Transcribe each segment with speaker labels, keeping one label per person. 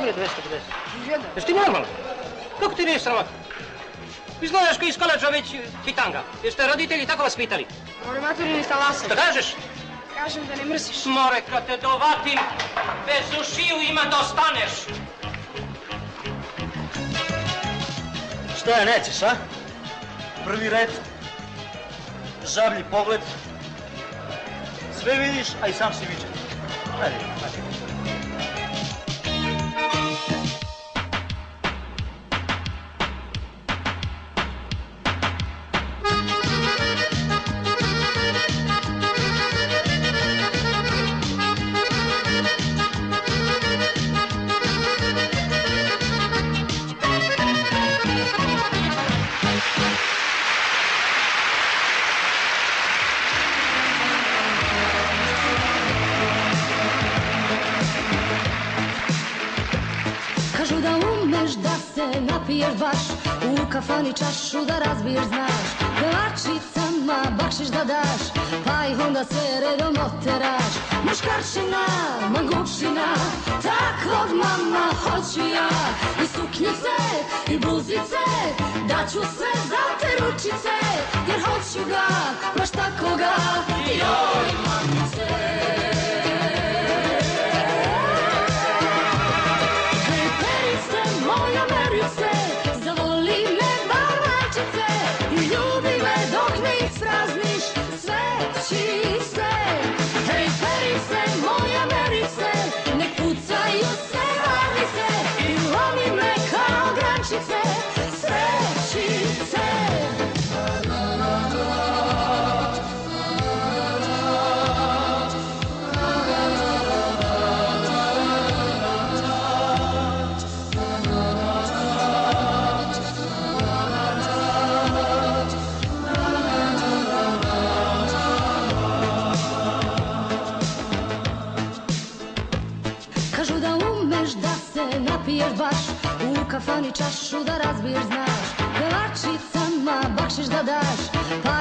Speaker 1: bre 250?
Speaker 2: Željda.
Speaker 1: Jesi ti normalno? Kako ti nije sramota? Izgledaš kao iz koleđa već pitanga. Jeste roditelji tako vas pitali?
Speaker 2: Moram maturini talasa.
Speaker 1: Šta kažeš?
Speaker 2: Kažem da ne mrsiš.
Speaker 1: More, kad te dovatim, bez ušiju ima da ostaneš.
Speaker 3: Šta je nećeš, a? Prvi red, žablji pogled, sve vidiš, a i sam si viđen. Ajde,
Speaker 4: čašu da razbiješ znaš Pevačicama bakšiš da daš Pa ih onda sve redom oteraš. Muškaršina, mangušina Takvog mama hoću ja. I suknjice, i bluzice Daću sve za te ručice Jer hoću ga, baš takoga. Joj,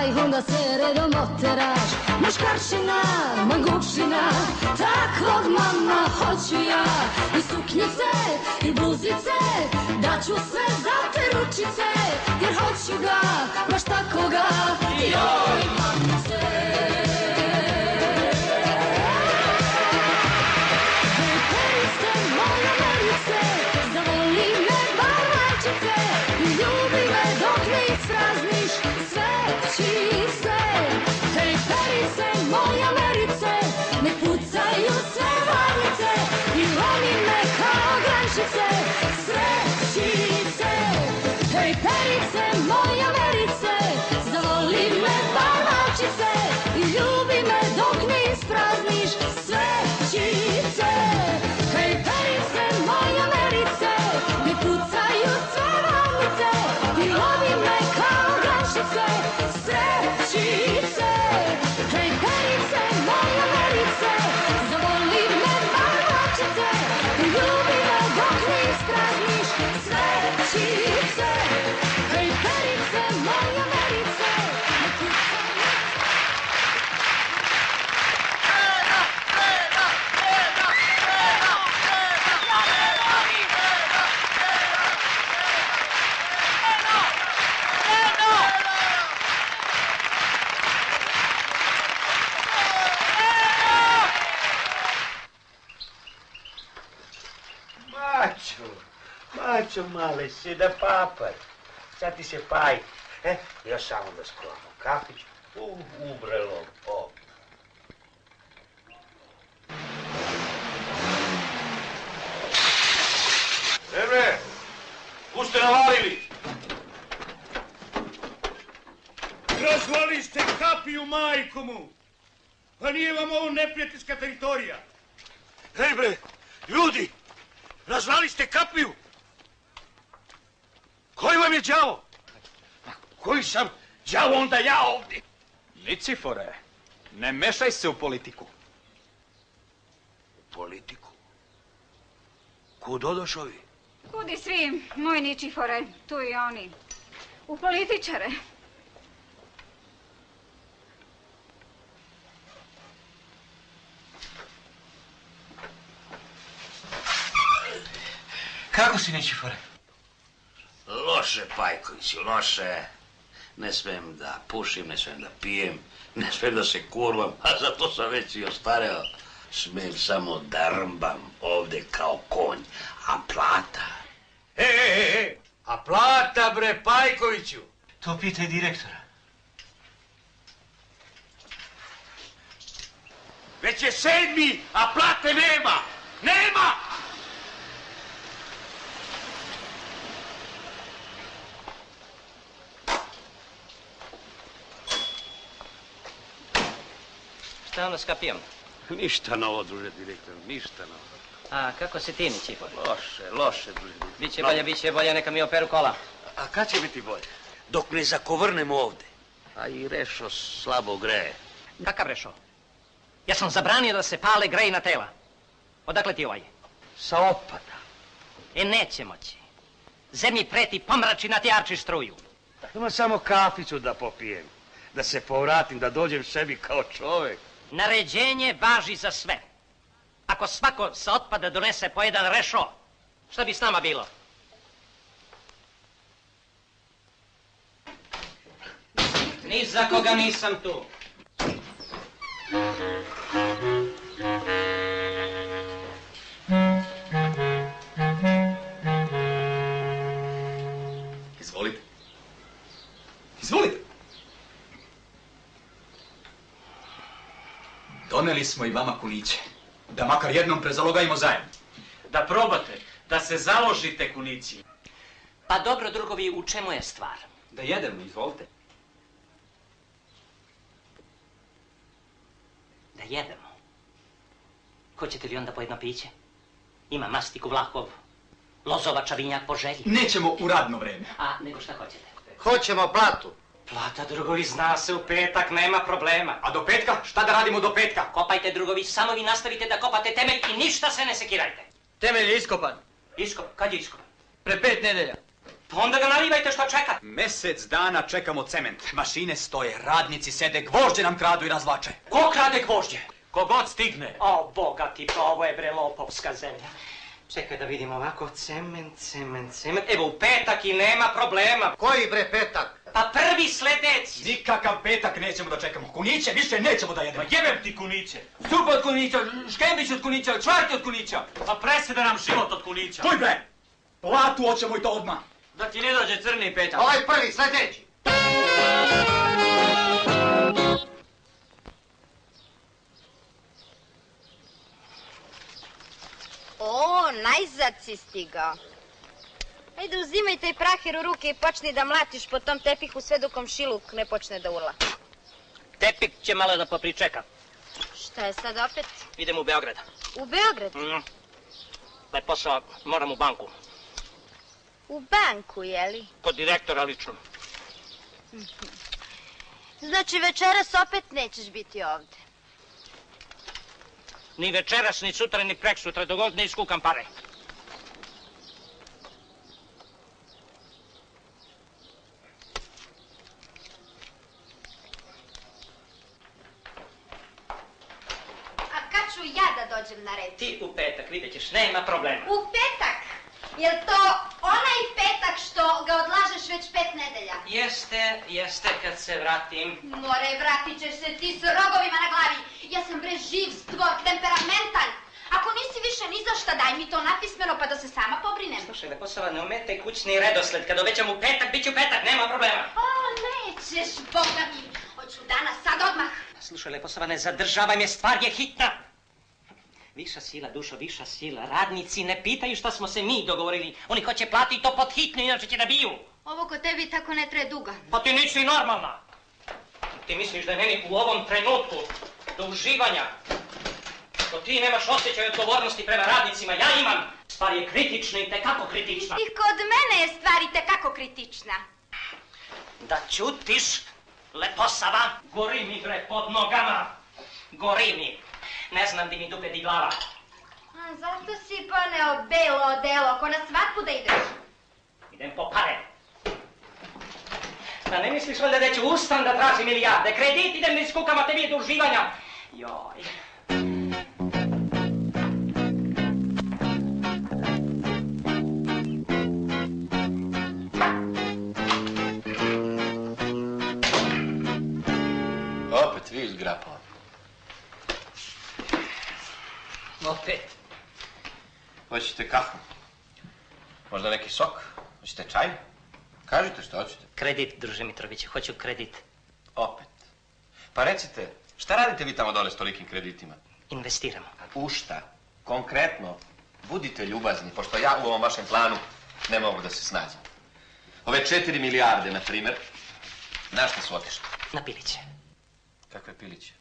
Speaker 4: ih onda sve redom oteraš Muškaršina, mangušina, takvog mama hoću ja. I suknjice, i bluzice, daću sve za te ručice Jer hoću ga, baš takoga, joj mama sve Zavoli ljubi me dok ne
Speaker 5: male, si da papar. Sad ti se paj. E, još samo da skromno kafić. U, ubrelo, pop.
Speaker 6: Bre, kud ste navalili?
Speaker 7: Razvali ste kapiju majkomu! Pa nije vam ovo neprijateljska teritorija!
Speaker 6: Hej bre, ljudi, razvali ste kapiju. Koji vam je đavo? Koji sam đavo onda ja ovdje?
Speaker 8: Nicifore, ne mešaj se u politiku.
Speaker 6: Politiku. Kud odoš ovi?
Speaker 9: Kudi svi, moj Ničifore, tu i oni. U političare.
Speaker 10: Kako si, Ničifore?
Speaker 5: Loše, Pajković, loše. Ne smijem da pušim, ne smijem da pijem, ne smijem da se kurvam, a zato sam već i ostareo. Smijem samo da rmbam ovdje kao konj, a plata...
Speaker 6: E, e, e, e, a plata bre, Pajkoviću.
Speaker 10: To pitaj direktora.
Speaker 6: Već je sedmi, a plate nema. Nema!
Speaker 1: Šta ono?
Speaker 6: Ništa novo, druže direktor, ništa novo.
Speaker 1: A kako si ti, Ničifore?
Speaker 6: Loše, loše, druže direktor.
Speaker 1: Biće bolje, biće bolje, neka mi operu kola.
Speaker 6: A kad će biti bolje?
Speaker 5: Dok ne zakovrnemo ovdje. A i Rešo slabo greje.
Speaker 1: Kakav rešo? Ja sam zabranio da se pale grejna tela. Odakle ti ovaj?
Speaker 5: Sa opada.
Speaker 1: E, neće moći. Zemlji preti pomrači na tjarči struju.
Speaker 6: Ima samo kaficu da popijem. Da se povratim, da dođem sebi kao čovjek.
Speaker 1: Naređenje važi za sve. Ako svako sa otpada donese po jedan rešo, šta bi s nama bilo? Ni za koga nisam tu.
Speaker 8: Doneli smo i vama kuniće. Da makar jednom prezalogajimo zajedno.
Speaker 10: Da probate, da se založite kunici.
Speaker 1: Pa dobro, drugovi, u čemu je stvar?
Speaker 8: Da jedemo, izvolite.
Speaker 1: Da jedemo. Hoćete li onda po jedno piće? Ima mastiku Vlahov, lozova čavinjak po želji.
Speaker 8: Nećemo u radno vreme.
Speaker 1: A, nego šta hoćete?
Speaker 5: Hoćemo platu.
Speaker 1: Plata, drugovi, zna se u petak, nema problema.
Speaker 8: A do petka? Šta da radimo do petka?
Speaker 1: Kopajte, drugovi, samo vi nastavite da kopate temelj i ništa se ne sekirajte.
Speaker 10: Temelj je iskopan.
Speaker 1: Iskop, kad je iskop?
Speaker 10: Pre pet nedelja.
Speaker 1: Pa onda ga nalivajte što čeka.
Speaker 8: Mesec dana čekamo cement. Mašine stoje, radnici sede, gvožđe nam kradu i razvlače.
Speaker 1: Ko krade gvožđe?
Speaker 10: Kogod stigne.
Speaker 1: O, boga ti, pa ovo je bre lopovska zemlja. Čekaj da vidimo ovako, cement, cement, cement. Evo, u petak i nema problema.
Speaker 5: Koji bre petak?
Speaker 1: Pa prvi sledeći.
Speaker 8: Nikakav petak nećemo da čekamo. Kuniće više nećemo da jedemo.
Speaker 10: Ma jebem ti kuniće. Stup od kunića, škembić od kunića, čvarki od kunića. Pa presede nam život od kunića.
Speaker 8: Čuj bre! Platu hoćemo i to odmah.
Speaker 10: Da ti ne dođe crni petak.
Speaker 5: Ovaj prvi, sljedeći.
Speaker 11: sad si stigao? Ajde, uzimaj taj praher u ruke i počni da mlatiš po tom tepihu sve dok komšiluk ne počne da urla.
Speaker 1: Tepik će malo da popričeka.
Speaker 11: Šta je sad opet?
Speaker 1: Idem u Beograd.
Speaker 11: U Beograd?
Speaker 1: Mm. Taj posao moram u banku.
Speaker 11: U banku, jeli?
Speaker 1: Kod direktora lično.
Speaker 11: Znači večeras opet nećeš biti ovde.
Speaker 1: Ni večeras, ni sutra, ni prek sutra, dok god ne iskukam pare.
Speaker 11: A kad ću ja da dođem na red?
Speaker 1: Ti u petak, vidjet ćeš, nema problema.
Speaker 11: U petak? Jel to onaj petak što ga odlažeš već pet nedelja?
Speaker 1: Jeste, jeste, kad se vratim.
Speaker 11: More, vratit ćeš se ti s rogovima na glavi. Ja sam bre živ, stvor, temperamentan. Ako nisi više ni za šta, daj mi to napismeno pa da se sama pobrinem.
Speaker 1: Slušaj, Leposava, ne umete kućni redosled. Kad obećam u petak, bit će u petak, nema problema.
Speaker 11: O, nećeš, boga mi. Hoću danas, sad odmah.
Speaker 1: Slušaj, Leposava, ne zadržavaj me, stvar je hitna. Viša sila, dušo, viša sila. Radnici ne pitaju šta smo se mi dogovorili. Oni hoće platiti to pod hitno, inače će da biju.
Speaker 11: Ovo kod tebi tako ne traje duga.
Speaker 1: Pa ti nisi normalna. Ti misliš da je meni u ovom trenutku do uživanja, što ti nemaš osjećaj odgovornosti prema radnicima, ja imam. Stvar je kritična i tekako kritična.
Speaker 11: I kod mene je stvar i tekako kritična.
Speaker 1: Da ćutiš, leposava, gori mi bre pod nogama. Gori mi. Ne znam di mi dupe di glava.
Speaker 11: A zašto si poneo belo odelo, ko na svadbu da ideš?
Speaker 1: Idem po pare. Da ne misliš valjda da ću ustan da traži milijarde. Kredit idem da iskukam, a tebi je do uživanja. Joj.
Speaker 12: Opet vi izgrapao.
Speaker 1: Opet.
Speaker 12: Hoćete kafu? Možda neki sok? Hoćete čaj? Kažite što hoćete.
Speaker 1: Kredit, druže Mitroviću, hoću kredit.
Speaker 12: Opet. Pa recite, šta radite vi tamo dole s tolikim kreditima?
Speaker 1: Investiramo.
Speaker 12: U šta? Konkretno, budite ljubazni, pošto ja u ovom vašem planu ne mogu da se snađem. Ove četiri milijarde, na primjer, na šta su otišli?
Speaker 1: Na piliće.
Speaker 12: Kakve piliće?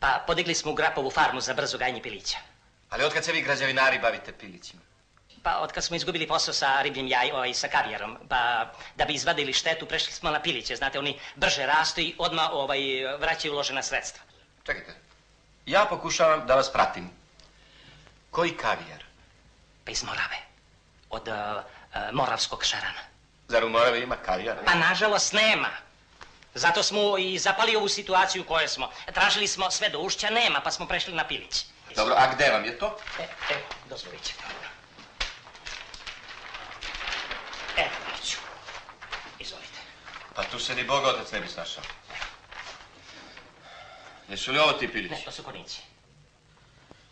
Speaker 1: Pa podigli smo u Grapovu farmu za brzo gajnje pilića.
Speaker 12: Ali otkad se vi građevinari bavite pilićima?
Speaker 1: Pa otkad smo izgubili posao sa ribljim jaj, ovaj, sa kavijarom, pa da bi izvadili štetu, prešli smo na piliće. Znate, oni brže rastu i odmah ovaj, vraćaju uložena sredstva.
Speaker 12: Čekajte, ja pokušavam da vas pratim. Koji kavijar?
Speaker 1: Pa iz Morave. Od uh, uh, Moravskog šarana.
Speaker 12: Zar u Moravi ima kavijar?
Speaker 1: Pa nažalost nema. Zato smo i zapali ovu situaciju u kojoj smo. Tražili smo sve do ušća, nema, pa smo prešli na pilić.
Speaker 12: Dobro, a gde vam je to?
Speaker 1: E, evo, dozvolit ćete. Evo, neću. Izvolite.
Speaker 12: Pa tu se ni Bog otac ne bi snašao. Jesu li ovo ti pilići?
Speaker 1: Ne, to su konići.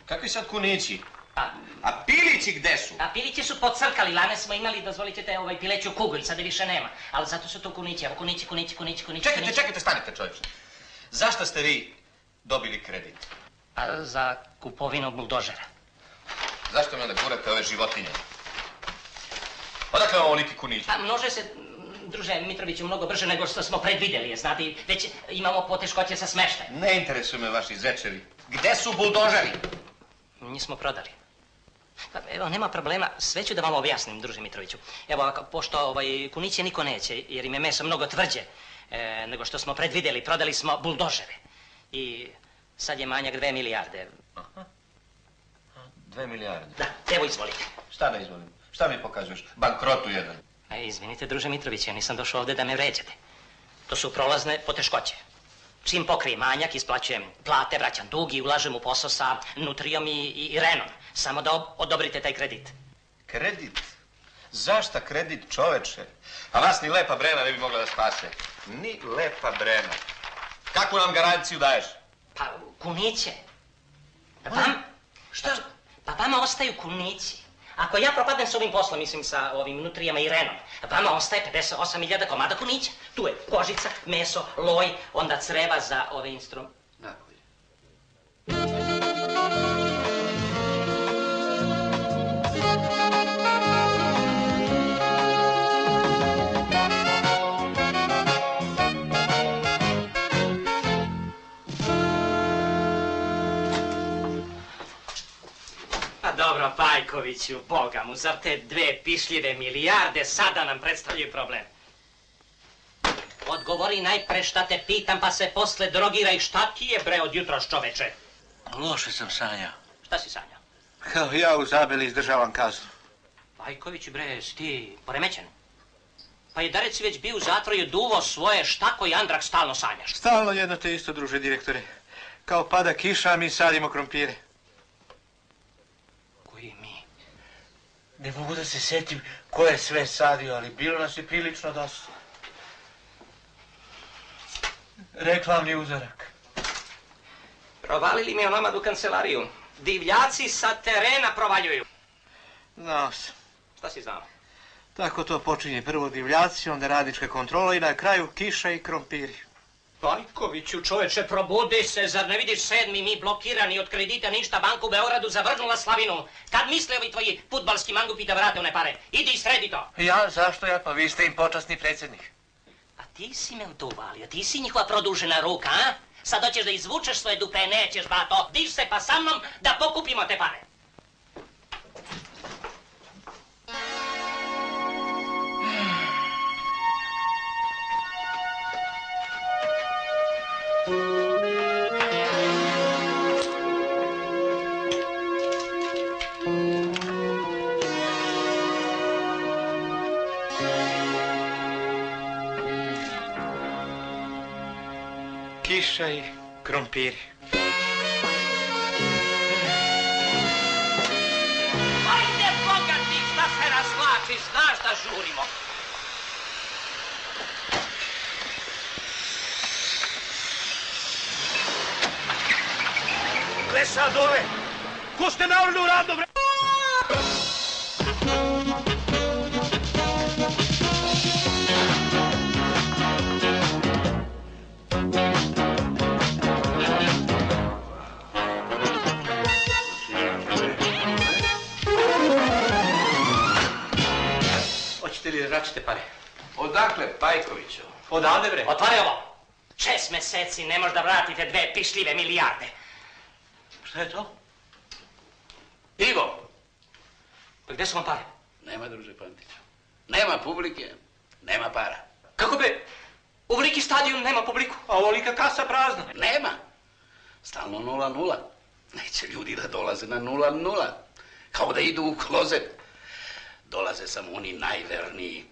Speaker 12: Kakvi sad kunići?
Speaker 1: Pa,
Speaker 12: A pilići gde su?
Speaker 1: a pilići su podcrkali, lane smo imali, dozvolit ćete, ovaj pileću kugu i sada više nema. Ali zato su to kunići, evo kunići, kunići, kunići, kunići.
Speaker 12: Čekajte,
Speaker 1: kunići.
Speaker 12: čekajte, stanite čovječe. Zašto ste vi dobili kredit?
Speaker 1: A za kupovinu buldožera.
Speaker 12: Zašto mi onda gurate ove životinje? Odakle vam ovoliki kunići?
Speaker 1: Pa množe se, druže Mitroviću, mnogo brže nego što smo predvidjeli, je, znate, već imamo poteškoće sa smeštajem.
Speaker 12: Ne interesuju me vaši zečevi. Gde su buldožeri?
Speaker 1: Nismo prodali. Pa, evo, nema problema, sve ću da vam objasnim, druže Mitroviću. Evo, pošto ovaj, kuniće niko neće, jer im je meso mnogo tvrđe e, nego što smo predvidjeli, prodali smo buldožere. I sad je manjak dve milijarde.
Speaker 12: Dve milijarde.
Speaker 1: Da, evo izvolite.
Speaker 12: Šta da izvolim? Šta mi pokazuješ? Bankrotu jedan.
Speaker 1: E, izvinite, druže Mitrović, ja nisam došao ovdje da me vređate. To su prolazne poteškoće. Čim pokrije manjak, isplaćujem plate, vraćam dug i ulažem u posao sa Nutrijom i, i, Renom. Samo da ob- odobrite taj kredit.
Speaker 12: Kredit? Zašta kredit čoveče? A vas ni lepa brena ne bi mogla da spase. Ni lepa brena. Kakvu nam garanciju daješ?
Speaker 1: Pa, kuniće. Vam, šta? Pa vama ostaju kunići. Ako ja propadnem s ovim poslom, mislim sa ovim nutrijama i renom, vama ostaje 58.000 komada kunića. Tu je kožica, meso, loj, onda creva za ove instrum... dobro, Pajkoviću, Boga mu, zar te dve pišljive milijarde sada nam predstavljaju problem? Odgovori najpre šta te pitam, pa se posle drogiraj. Šta ti je, bre, od jutros, čoveče?
Speaker 13: Loše sam sanjao.
Speaker 1: Šta si sanjao?
Speaker 7: Kao ja u zabeli izdržavam kaznu.
Speaker 1: Pajkoviću, bre, si ti poremećen? Pa je da reci već bio u zatvoru i duvo svoje štako i andrak stalno sanjaš.
Speaker 7: Stalno jedno te isto, druže direktore. Kao pada kiša, a mi sadimo krompire.
Speaker 1: Koji mi?
Speaker 7: Ne mogu da se setim ko je sve sadio, ali bilo nas je prilično dosta. Reklamni uzorak.
Speaker 1: Provalili mi onomad u kancelariju. Divljaci sa terena provaljuju.
Speaker 7: Znao sam.
Speaker 1: Šta si znao?
Speaker 7: Tako to počinje. Prvo divljaci, onda radnička kontrola i na kraju kiša i krompiri.
Speaker 1: Pajkoviću, čoveče, probudi se, zar ne vidiš sedmi, mi blokirani od kredita, ništa, banku u Beogradu zavrnula slavinu. Kad misle ovi tvoji futbalski mangupi da vrate one pare? Idi i sredi to.
Speaker 7: Ja? Zašto ja? Pa vi ste im počasni predsjednik.
Speaker 1: A ti si me u to uvalio, ti si njihova produžena ruka, a? Sad hoćeš da izvučeš svoje dupe, nećeš, bato. Diš se pa sa mnom da pokupimo te pare.
Speaker 7: Kiša i krompiri.
Speaker 1: Ajde, Boga ti, šta se razvlačiš, znaš da žurimo.
Speaker 14: Gle sad ove! Ko ste navrli u radno vreme?
Speaker 7: Hoćete li da vraćate pare?
Speaker 13: Odakle, Pajkoviću?
Speaker 7: Odavde bre.
Speaker 1: Otvari ovo. Šest meseci ne možda vratite dve pišljive milijarde.
Speaker 7: Šta je to?
Speaker 13: Pivo!
Speaker 1: Pa gde su vam pare?
Speaker 13: Nema, druže Pantiću. Nema publike, nema para.
Speaker 1: Kako be? U veliki stadion nema publiku.
Speaker 7: A ovolika kasa prazna.
Speaker 13: Nema. Stalno nula nula. Neće ljudi da dolaze na nula nula. Kao da idu u klozet. Dolaze samo oni najverniji.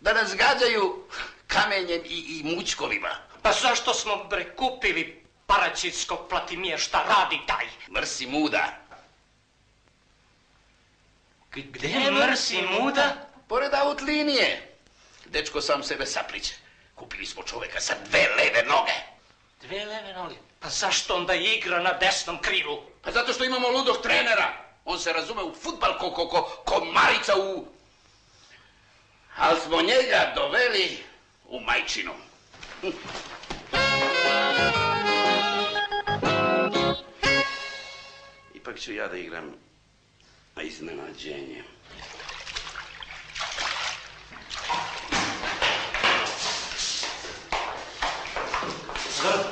Speaker 13: Da nas gađaju kamenjem i, i mućkovima.
Speaker 1: Pa zašto smo bre kupili paraćitskog platimija, šta radi taj?
Speaker 13: Mrsi muda.
Speaker 1: Gde je mrsi muda?
Speaker 13: Pored linije. Dečko sam sebe sapliće. Kupili smo čoveka sa dve leve noge.
Speaker 1: Dve leve noge. Pa zašto onda igra na desnom krilu?
Speaker 13: Pa zato što imamo ludog trenera. On se razume u futbal ko, ko, ko, ko Marica u... Ali smo njega doveli u majčinu. Ipak ću ja da igram na iznenađenje.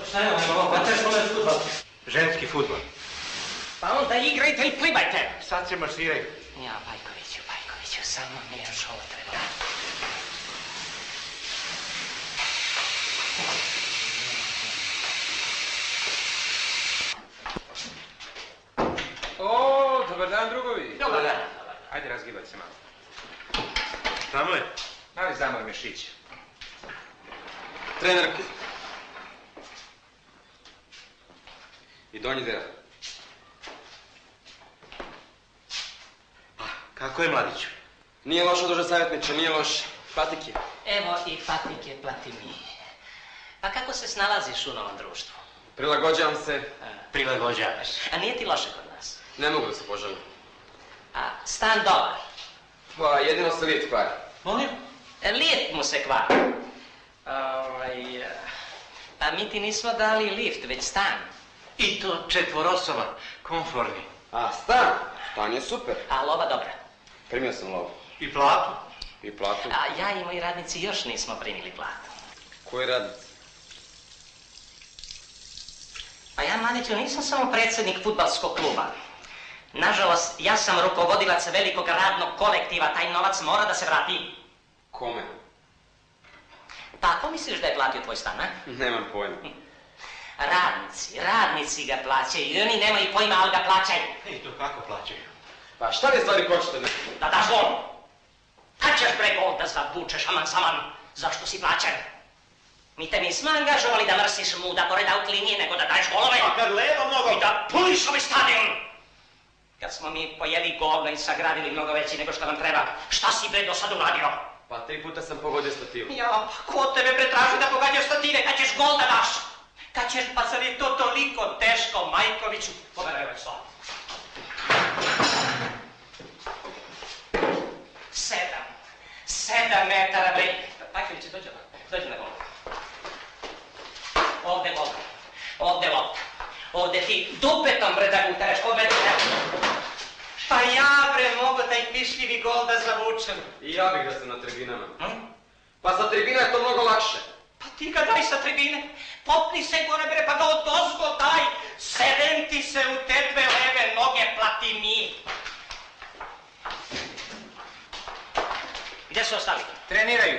Speaker 1: Šta je ovo? Pa teško me futbol.
Speaker 7: Ženski futbol.
Speaker 1: Pa onda igrajte i plivajte.
Speaker 7: Sad se masiraju.
Speaker 1: Ja, Pajkoviću, Pajkoviću, samo mi još ovo treba.
Speaker 15: O, dobar dan drugovi.
Speaker 1: Dobar dan.
Speaker 15: Ajde, razgibaj se malo.
Speaker 7: Tamo je.
Speaker 15: Mali zamor mišića. Trener... I donji deo.
Speaker 7: Kako je mladiću?
Speaker 15: Nije loš održa savjetniče, nije loš. Patike.
Speaker 1: Evo i patike plati mi. Pa kako se snalaziš u novom društvu?
Speaker 15: Prilagođavam se.
Speaker 7: Prilagođavaš.
Speaker 1: A nije ti loše kod nas?
Speaker 15: Ne mogu da se poželim.
Speaker 1: A stan dobar.
Speaker 15: Pa, jedino se lijet kvari.
Speaker 7: Molim?
Speaker 1: Lijet mu se kvari. Ovaj, pa mi ti nismo dali lift, već stan.
Speaker 7: I to četvorosoban, komforni.
Speaker 15: A, stan? Stan je super.
Speaker 1: A lova dobra.
Speaker 15: Primio sam lovu.
Speaker 7: I platu?
Speaker 15: I platu.
Speaker 1: A ja i moji radnici još nismo primili platu.
Speaker 15: Koji radnici?
Speaker 1: Pa ja, Mladiću, nisam samo predsjednik futbalskog kluba. Nažalost, ja sam rukovodilac velikog radnog kolektiva, taj novac mora da se vrati.
Speaker 15: Kome?
Speaker 1: Pa ako misliš da je platio tvoj stan, a?
Speaker 15: Nemam pojma.
Speaker 1: Radnici, radnici ga plaćaju i oni nemaju pojma, ali ga plaćaju.
Speaker 15: I to kako plaćaju? Pa šta vi stvari hoćete? Ne?
Speaker 1: Da daš gol. Kad ćeš bre gol da zavučeš aman saman? Zašto si plaćan? Mi te nismo angažovali da mrsiš muda pored out linije, nego da daješ golove.
Speaker 15: A kad levo mnogo...
Speaker 1: I da puniš ovaj stadion. Kad smo mi pojeli govno i sagradili mnogo veći nego što nam treba, šta si bre do sad uradio?
Speaker 15: Pa tri puta sam pogodio stativu.
Speaker 1: Ja, ko tebe pretraži da pogađaš stative, kad ćeš gol da daš? Kad ćeš, pa sad je to toliko teško, Majkoviću. Pogledaj ovaj Sedam. Sedam metara, bre. Majkoviću, dođe, dođe na gol. Ovde gol. Ovde lopta. Ovde ti dupetom, bre, da gutaraš, ko mene Pa ja, bre, mogu taj pišljivi gol da zavučem.
Speaker 15: I ja bih da sam na tribinama. Pa sa tribina je to mnogo lakše.
Speaker 1: Pa ti ga daj sa tribine, popni se gore bre, pa ga odozgo daj, sedem ti se u te dve leve noge, plati mi. Gde su ostali?
Speaker 15: Treniraju.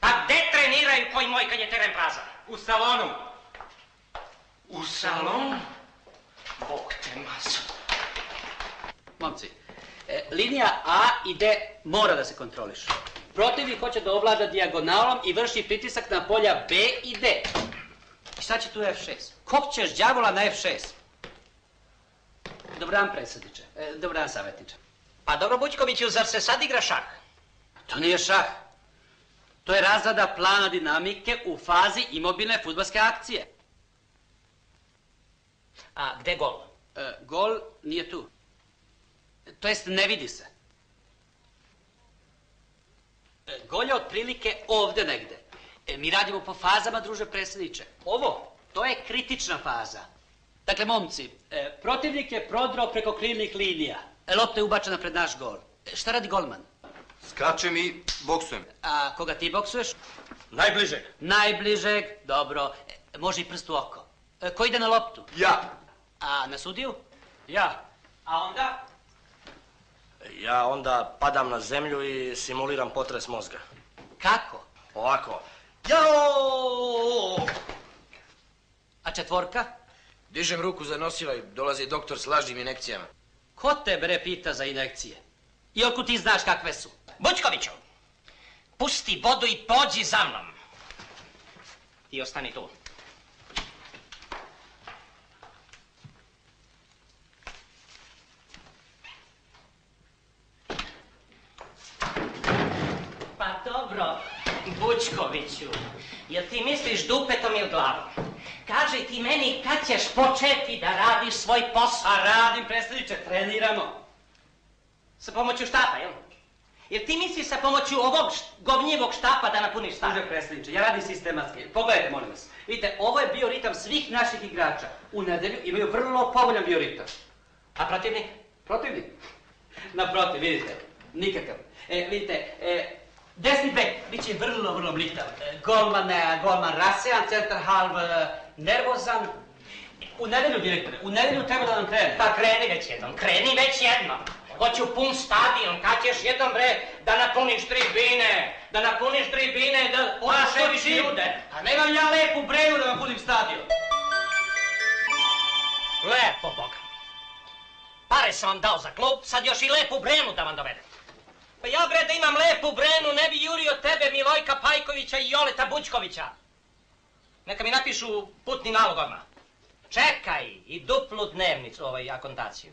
Speaker 1: Pa gde treniraju, koji moj, kad je teren prazan?
Speaker 15: U salonu.
Speaker 1: U salonu? Bog te masu.
Speaker 16: Momci, e, linija A i D mora da se kontroliše. Protivnik hoće da ovlada dijagonalom i vrši pritisak na polja B i D. I sad će tu F6. Kog ćeš đavola na F6? Dobran predsjedniče, e, dobran savjetniče.
Speaker 1: Pa dobro, Bućkoviću, zar se sad igra šah?
Speaker 16: To nije šah. To je razrada plana dinamike u fazi imobilne futbolske akcije.
Speaker 1: A gde gol?
Speaker 16: E, gol nije tu. To jest ne vidi se. E, Gol je otprilike ovdje negde. E, mi radimo po fazama, druže predsjedniče. Ovo, to je kritična faza. Dakle, momci, protivnik je prodrao preko krilnih linija. Lopta je ubačena pred naš gol. Šta radi golman?
Speaker 15: Skačem i boksujem.
Speaker 16: A koga ti boksuješ?
Speaker 15: Najbližeg.
Speaker 16: Najbližeg, dobro. E, može i prst u oko. E, ko ide na loptu?
Speaker 15: Ja.
Speaker 16: A na sudiju? Ja. A onda?
Speaker 3: Ja onda padam na zemlju i simuliram potres mozga.
Speaker 16: Kako?
Speaker 3: Ovako. Jao!
Speaker 16: A četvorka?
Speaker 17: Dižem ruku za nosiva i dolazi doktor s lažnim inekcijama.
Speaker 16: Ko te bre pita za inekcije? I oko ti znaš kakve su?
Speaker 1: Bućkoviću, pusti vodu i pođi za mnom. Ti ostani tu. Pa dobro, Bućkoviću, jel ti misliš dupetom ili glavom? Kaži ti meni kad ćeš početi da radiš svoj posao.
Speaker 16: A radim, predsjedniče, treniramo.
Speaker 1: Sa pomoću štapa, jel? Jel ti misliš sa pomoću ovog govnjivog štapa da napuniš stan?
Speaker 16: Služe predsjedniče, ja radim sistematski. Pogledajte, molim vas. Vidite, ovo je bio ritam svih naših igrača. U nedelju imaju vrlo povoljan bio ritam.
Speaker 1: A protivnik?
Speaker 16: Protivnik? Naprotiv, vidite, nikakav. E, vidite, e, desni bek bit će vrlo, vrlo blitav. E, golman, e, golman rasejan, centar halv e, nervozan. U nedelju, direktore, u nedelju treba da nam krene.
Speaker 1: Pa kreni već jednom, kreni već jednom. Hoću pun stadion, kad ćeš jednom bre da napuniš tribine, da napuniš tribine, da oduševiš ljude.
Speaker 16: A nemam ja lepu brenu da vam punim stadion.
Speaker 1: Lepo, Boga. Pare sam vam dao za klub, sad još i lepu brenu da vam dovedem. Pa ja bre da imam lepu brenu, ne bi jurio tebe, Milojka Pajkovića i Joleta Bućkovića. Neka mi napišu putni nalog odmah. Čekaj, i duplu dnevnicu, ovaj, akontaciju.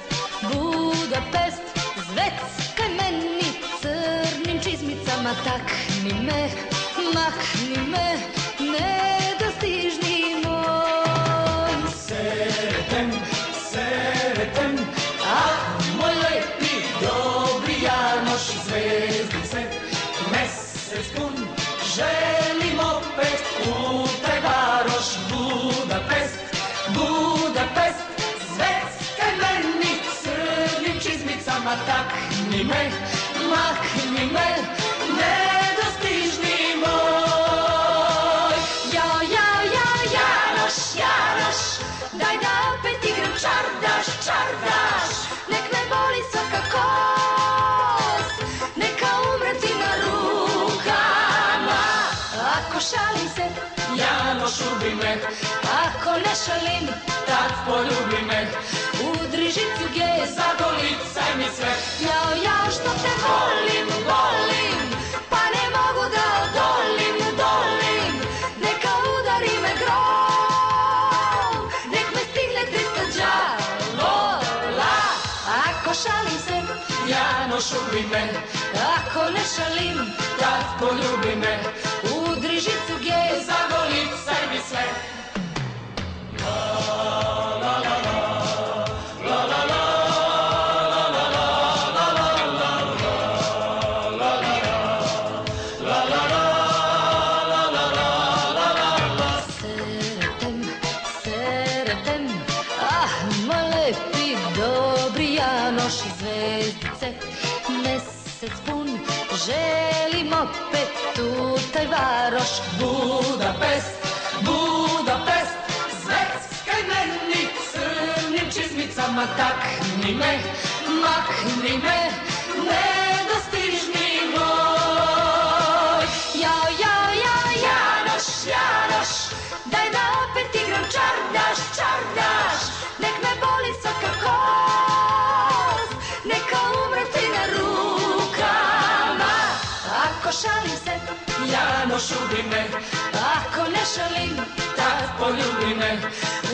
Speaker 4: Natakni me, makni me, nedostižni moj Sretem, sretem, ah moj lepi dobri Janoš Zvezdice Mesec pun želim opet u taj varoš Budapest, Budapest Zveckaj meni crnim čizmicama, takni me, makni me ako ne šalim, tad poljubi me. Udri žicu ge, zagolicaj mi sve. Jao, jao, što te volim, volim, pa ne mogu da odolim, dolim. Neka udari me grom, nek me stigne trista đavola. Ako šalim se, Janoš ubi me, ako ne šalim, tad poljubi me.
Speaker 18: Zvezdice, mesec pun, želim opet u taj varoš.
Speaker 4: Budapest, Budapest, zveckaj meni crnim čizmicama, takni me, makni me, nedostižni moj. Jao, jao, jao, Janoš, Janoš, daj da opet igram čardaš, čardaš, nek me boli svaka kost, šalim se, Janoš ubi me, ako ne šalim, tad poljubi me.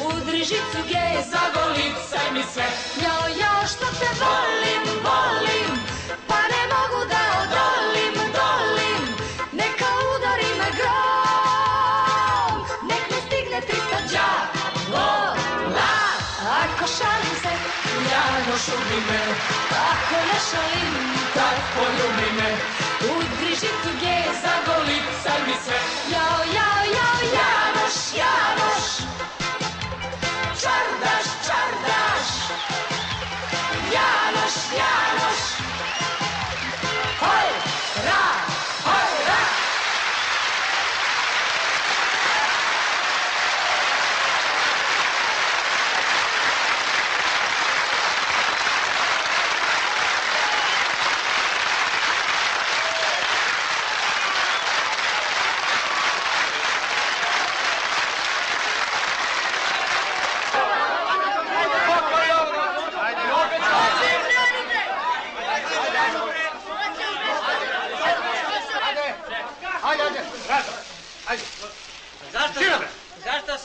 Speaker 4: Udri žicu ge, zagolicaj mi sve. Jao, jao, što te volim, volim, pa ne mogu da odolim, dolim. Neka udari me grom, nek me stigne trista đavola. Ako šalim se, Janoš ubi me, ako ne šalim, tad poljubi me. Jao, jao, jao, Janoš, Janoš,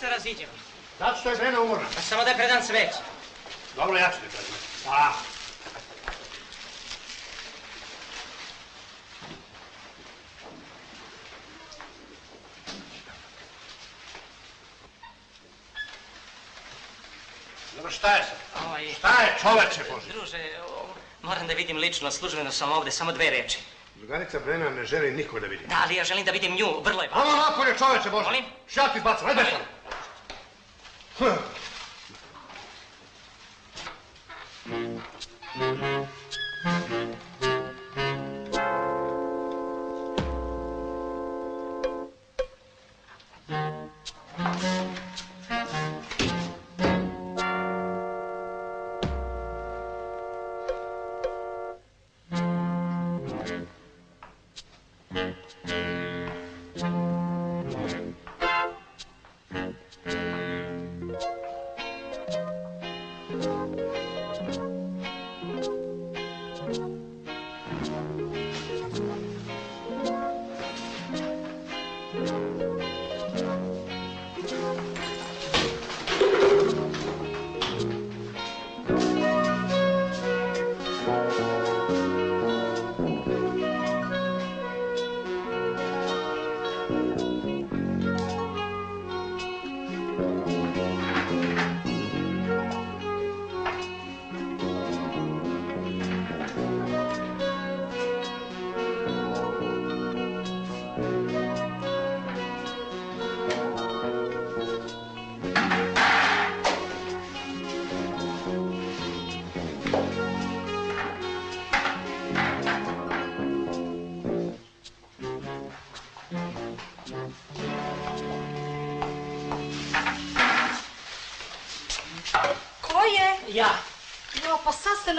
Speaker 1: se raziđemo?
Speaker 19: Zato što je žena umorna.
Speaker 1: Pa samo da je predan sveć.
Speaker 19: Dobro, ja ću te predam. A, Dobro, šta je sad?
Speaker 1: Ovaj,
Speaker 19: Šta je, čoveče Bože?
Speaker 1: Druže, o, moram da vidim lično, službeno sam ovde, samo dve reči.
Speaker 19: Drugarica Brena ne želi niko da vidi.
Speaker 1: Da, ali ja želim da vidim nju, vrlo je važno.
Speaker 19: Ono napolje, čoveče Bože!
Speaker 1: Molim?
Speaker 19: Šat izbacam, ajde sad! Hm.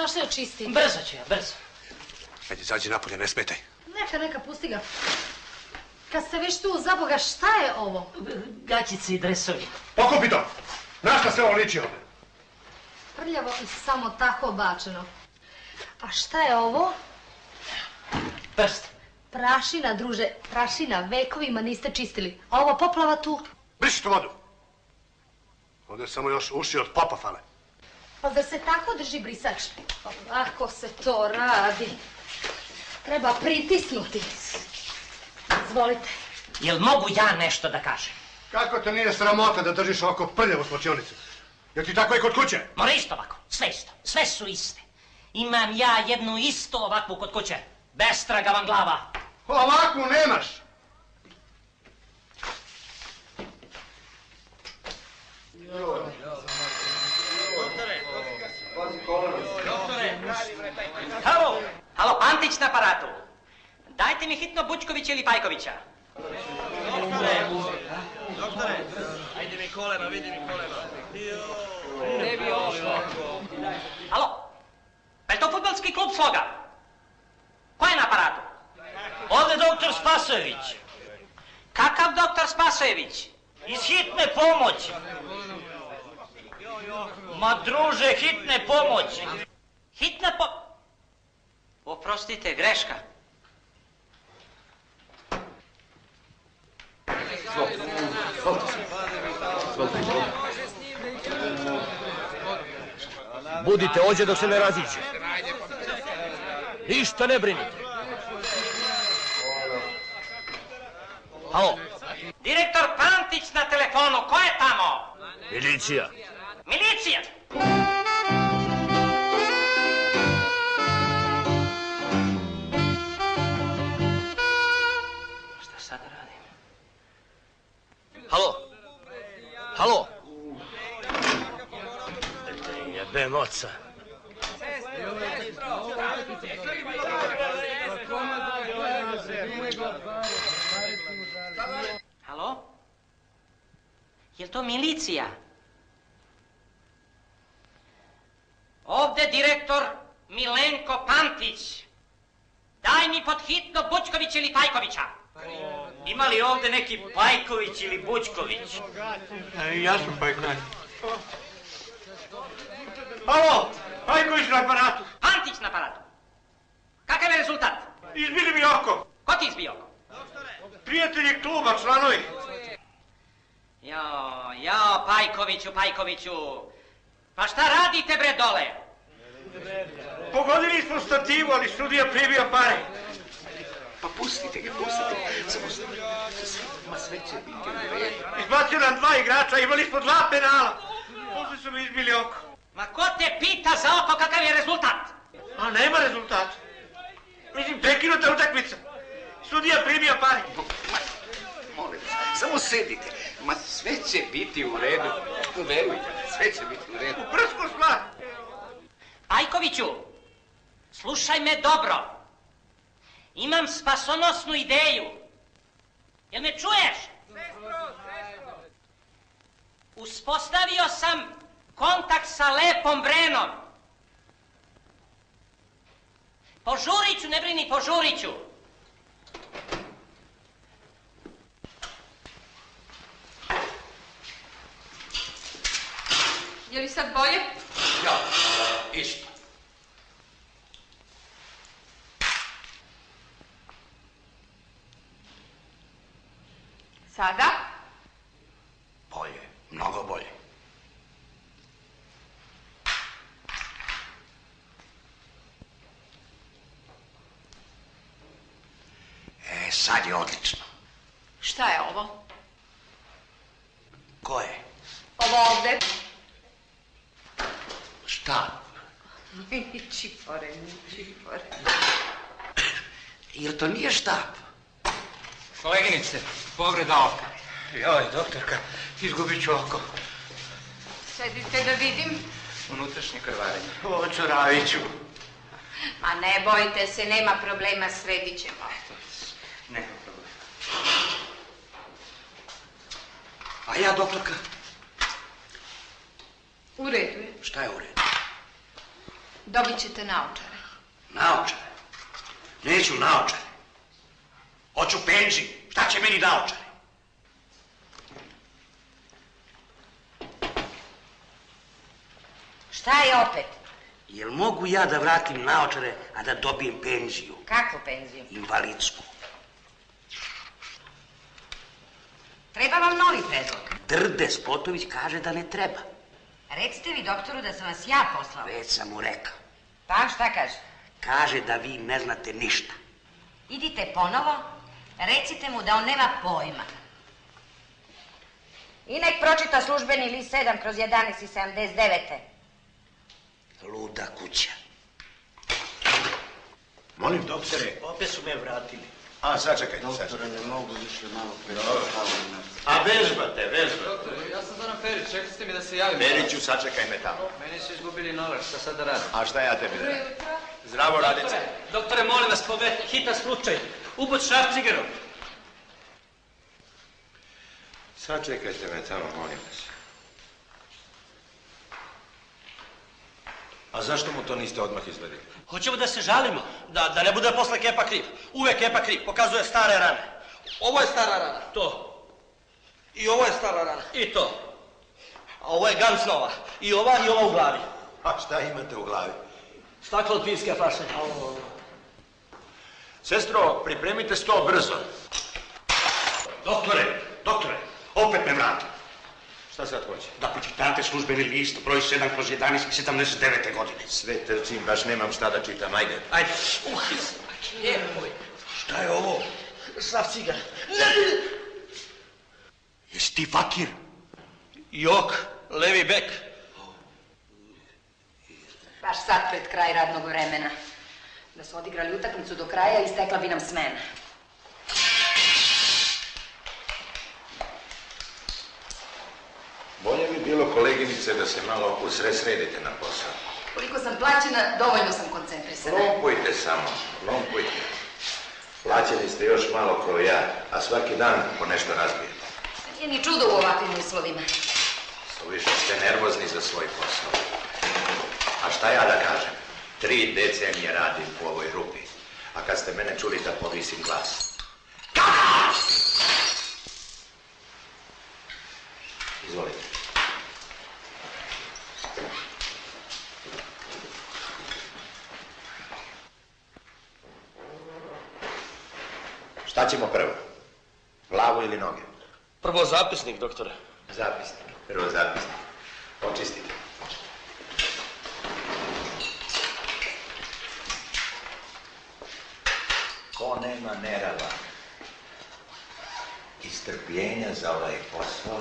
Speaker 4: Ste našli očistiti.
Speaker 1: Brzo ću ja, brzo.
Speaker 19: Ajde, izađi napolje, ne smetaj.
Speaker 4: Neka, neka, pusti ga. Kad ste već tu, za Boga, šta je ovo?
Speaker 1: Gaćice i dresovi.
Speaker 7: Pokupi to! Na šta se ovo liči ovdje?
Speaker 4: Prljavo i samo tako bačeno. A šta je ovo?
Speaker 1: Prst.
Speaker 4: Prašina, druže, prašina, vekovima niste čistili. A ova poplava tu?
Speaker 7: Briši tu vodu! Ovdje samo još uši od popa fale.
Speaker 4: Pa zar se tako drži brisač? Ako se to radi. Treba pritisnuti. Izvolite.
Speaker 1: Jel mogu ja nešto da kažem?
Speaker 7: Kako te nije sramota da držiš oko prljavu slačionicu? Jel ti tako i kod kuće?
Speaker 1: Mora isto ovako, sve isto, sve su iste. Imam ja jednu isto ovakvu kod kuće. Bestraga vam glava.
Speaker 7: Ovakvu nemaš!
Speaker 1: Halo, halo, Pantić na aparatu. Dajte mi hitno Bučkovića ili Pajkovića.
Speaker 20: Doktore, ajde mi kolena, vidi mi kolena.
Speaker 1: Ne bi Halo, pa je to futbolski klub Sloga? Ko je na aparatu?
Speaker 21: Ovdje doktor Spasojević.
Speaker 1: Kakav doktor Spasojević?
Speaker 21: Iz hitne pomoći. Ma druže, hitne pomoći.
Speaker 1: Hitna po... Oprostite, greška.
Speaker 6: Budite ođe dok se ne raziđe. Ništa ne brinite. Halo,
Speaker 1: Direktor Pantić na telefonu, ko je tamo?
Speaker 6: milicija.
Speaker 1: Milicija! Šta sad da radim?
Speaker 6: Halo, halo. Jebem oca.
Speaker 1: Halo? Jel to milicija? Ovde direktor Milenko Pantić. Daj mi pod hitno Bučković ili Pajkovića.
Speaker 21: Ima li ovdje neki Pajković ili Bučković?
Speaker 19: Ja sam Pajković.
Speaker 7: Alo, Pajković na aparatu.
Speaker 1: Pantić na aparatu. Kakav je rezultat?
Speaker 7: Izbili mi oko.
Speaker 1: Ko ti izbio oko?
Speaker 7: Prijatelji kluba, članovi.
Speaker 1: Jo, jo, Pajkoviću, Pajkoviću. Pa šta radite bre dole?
Speaker 7: Pogodili smo stativu, ali studija pribio pare.
Speaker 13: Pa pustite ga, pustite ga. Samo Ma sve će biti u redu.
Speaker 7: Izbacio nam dva igrača, imali smo dva penala. Posle su mi izbili oko.
Speaker 1: Ma ko te pita za oko kakav je rezultat?
Speaker 7: A nema rezultata. Mislim, prekinuta utakmica. Sudija primio pare.
Speaker 13: Molim vas, samo sedite. Ma sve će biti u redu. Verujte, sve će biti u redu.
Speaker 7: Prsko stvar.
Speaker 1: Pajkoviću, slušaj me dobro. Imam spasonosnu ideju. Jel me čuješ? Uspostavio sam kontakt sa Lepom Brenom. Požurit ću, ne brini, požurit
Speaker 22: Je li sad bolje?
Speaker 13: Ja, isto.
Speaker 22: Sada?
Speaker 13: Bolje, mnogo bolje. E, sad je odlično.
Speaker 22: Šta je ovo?
Speaker 13: Ko je?
Speaker 22: Ovo ovde?
Speaker 13: Šta?
Speaker 22: čipore, čipore.
Speaker 13: Jer to nije štap.
Speaker 23: Koleginice, povreda oka.
Speaker 19: Joj, doktorka, izgubit ću oko.
Speaker 22: Sedite da vidim.
Speaker 23: Unutrašnje krvarenje.
Speaker 19: O, čoraviću.
Speaker 22: Ma ne bojte se, nema problema, sredit ćemo.
Speaker 23: Nema problema.
Speaker 13: A ja, doktorka,
Speaker 22: U redu je.
Speaker 13: šta je u redu?
Speaker 22: Dobit ćete naočare.
Speaker 12: Naočare. Neću naočare. Hoću penziju. Šta će meni naočare?
Speaker 24: Šta je opet?
Speaker 12: Jel mogu ja da vratim naočare, a da dobijem penziju?
Speaker 24: Kakvu penziju?
Speaker 12: Invalidsku.
Speaker 24: Treba vam novi predlog.
Speaker 12: Drde Spotović kaže da ne treba.
Speaker 24: Recite vi doktoru da sam vas ja poslao.
Speaker 12: Već sam mu rekao.
Speaker 24: Pa šta kaže?
Speaker 12: Kaže da vi ne znate ništa.
Speaker 24: Idite ponovo, recite mu da on nema pojma. I nek pročita službeni list 7 kroz 11 i 79.
Speaker 12: Luda kuća.
Speaker 3: Molim, doktore, opet su me vratili. A, sačekajte, Doktore, ne mogu više malo A vežbate, vežbate.
Speaker 15: Doktore, ja sam Zoran Perić, čekali ste mi da se javim.
Speaker 3: Periću, sačekaj me tamo.
Speaker 15: Meni su izgubili novac, šta sad da radim?
Speaker 3: A šta ja tebi da radim? Zdravo, Radice.
Speaker 16: Doktore, molim vas, pogledajte, hitan slučaj. Ubod šrafcigerom.
Speaker 3: Sačekajte me tamo, molim vas. A zašto mu to niste odmah izvedili?
Speaker 5: Hoćemo da se žalimo, da, da ne bude posle kepa kriv. Uvek kepa kriv, pokazuje stare rane. Ovo je stara rana, to. I ovo je stara rana, i to. A ovo je ganz nova, i ova i ova u glavi.
Speaker 3: A šta imate u glavi?
Speaker 5: Staklo od pivske flaše.
Speaker 3: Sestro, pripremite sto brzo.
Speaker 12: Doktore, doktore, opet me vrati.
Speaker 3: Šta sad hoće?
Speaker 12: Da počitate službeni list, broj 7 kroz 11 i 79. godine.
Speaker 3: Sve trčim, baš nemam šta da čitam, ajde.
Speaker 5: Ajde. Uh, nemoj.
Speaker 3: Šta je ovo?
Speaker 5: Šrafciger.
Speaker 12: Jesi ti fakir?
Speaker 5: Jok, levi bek.
Speaker 22: Baš sad pred kraj radnog vremena. Da su odigrali utakmicu do kraja i stekla bi nam smena.
Speaker 3: Bilo, koleginice, da se malo usresredite na posao.
Speaker 22: Koliko sam plaćena, dovoljno sam koncentrisana.
Speaker 3: Lompujte samo, lompujte. Plaćeni ste još malo kao ja, a svaki dan po nešto razbijete.
Speaker 22: Nije ni čudo u ovakvim uslovima.
Speaker 3: Suviše ste nervozni za svoj posao. A šta ja da kažem? Tri decenije radim u ovoj rupi. A kad ste mene čuli da povisim glas? Izvolite. Šta ćemo prvo? Glavu ili noge?
Speaker 5: Prvo zapisnik, doktore.
Speaker 3: Zapisnik. Prvo zapisnik. Očistite. Ko nema nerava i strpljenja za ovaj posao,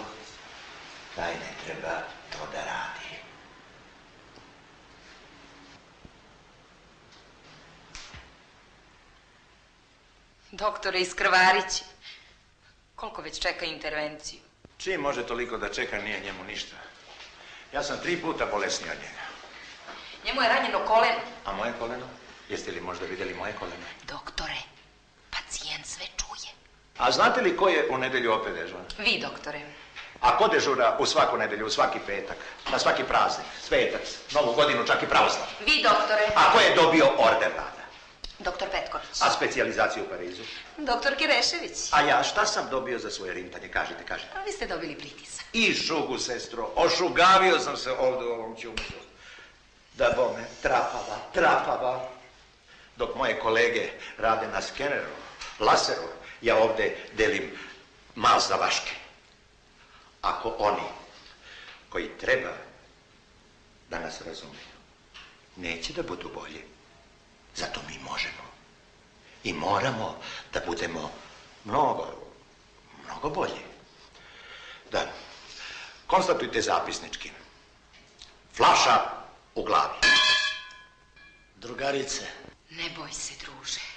Speaker 3: taj ne treba to da radi.
Speaker 22: Doktore, iskrvarići. Koliko već čeka intervenciju?
Speaker 3: Čim može toliko da čeka, nije njemu ništa. Ja sam tri puta bolesniji od njega.
Speaker 22: Njemu je ranjeno koleno.
Speaker 3: A moje koleno? Jeste li možda vidjeli moje koleno?
Speaker 22: Doktore, pacijent sve čuje.
Speaker 3: A znate li ko je u nedjelju opet dežuran?
Speaker 22: Vi, doktore.
Speaker 3: A ko dežura u svaku nedjelju, u svaki petak, na svaki praznik, svetac, novu godinu, čak i pravoslav?
Speaker 22: Vi, doktore.
Speaker 3: A ko je dobio orden rada?
Speaker 22: Doktor Petković.
Speaker 3: A specijalizaciju u Parizu?
Speaker 22: Doktor Kirešević.
Speaker 3: A ja šta sam dobio za svoje rintanje? Kažite, kažite.
Speaker 22: A vi ste dobili pritisak.
Speaker 3: I šugu, sestro. Ošugavio sam se ovdje u ovom čumcu. Da bome, trapava, trapava. Dok moje kolege rade na skeneru, laseru, ja ovdje delim mal za vaške. Ako oni, koji treba da nas razumiju, neće da budu bolji, zato mi možemo. I moramo da budemo mnogo, mnogo bolji. Da. Konstatujte zapisnički. Flaša u glavi.
Speaker 5: Drugarice.
Speaker 22: Ne boj se, druže.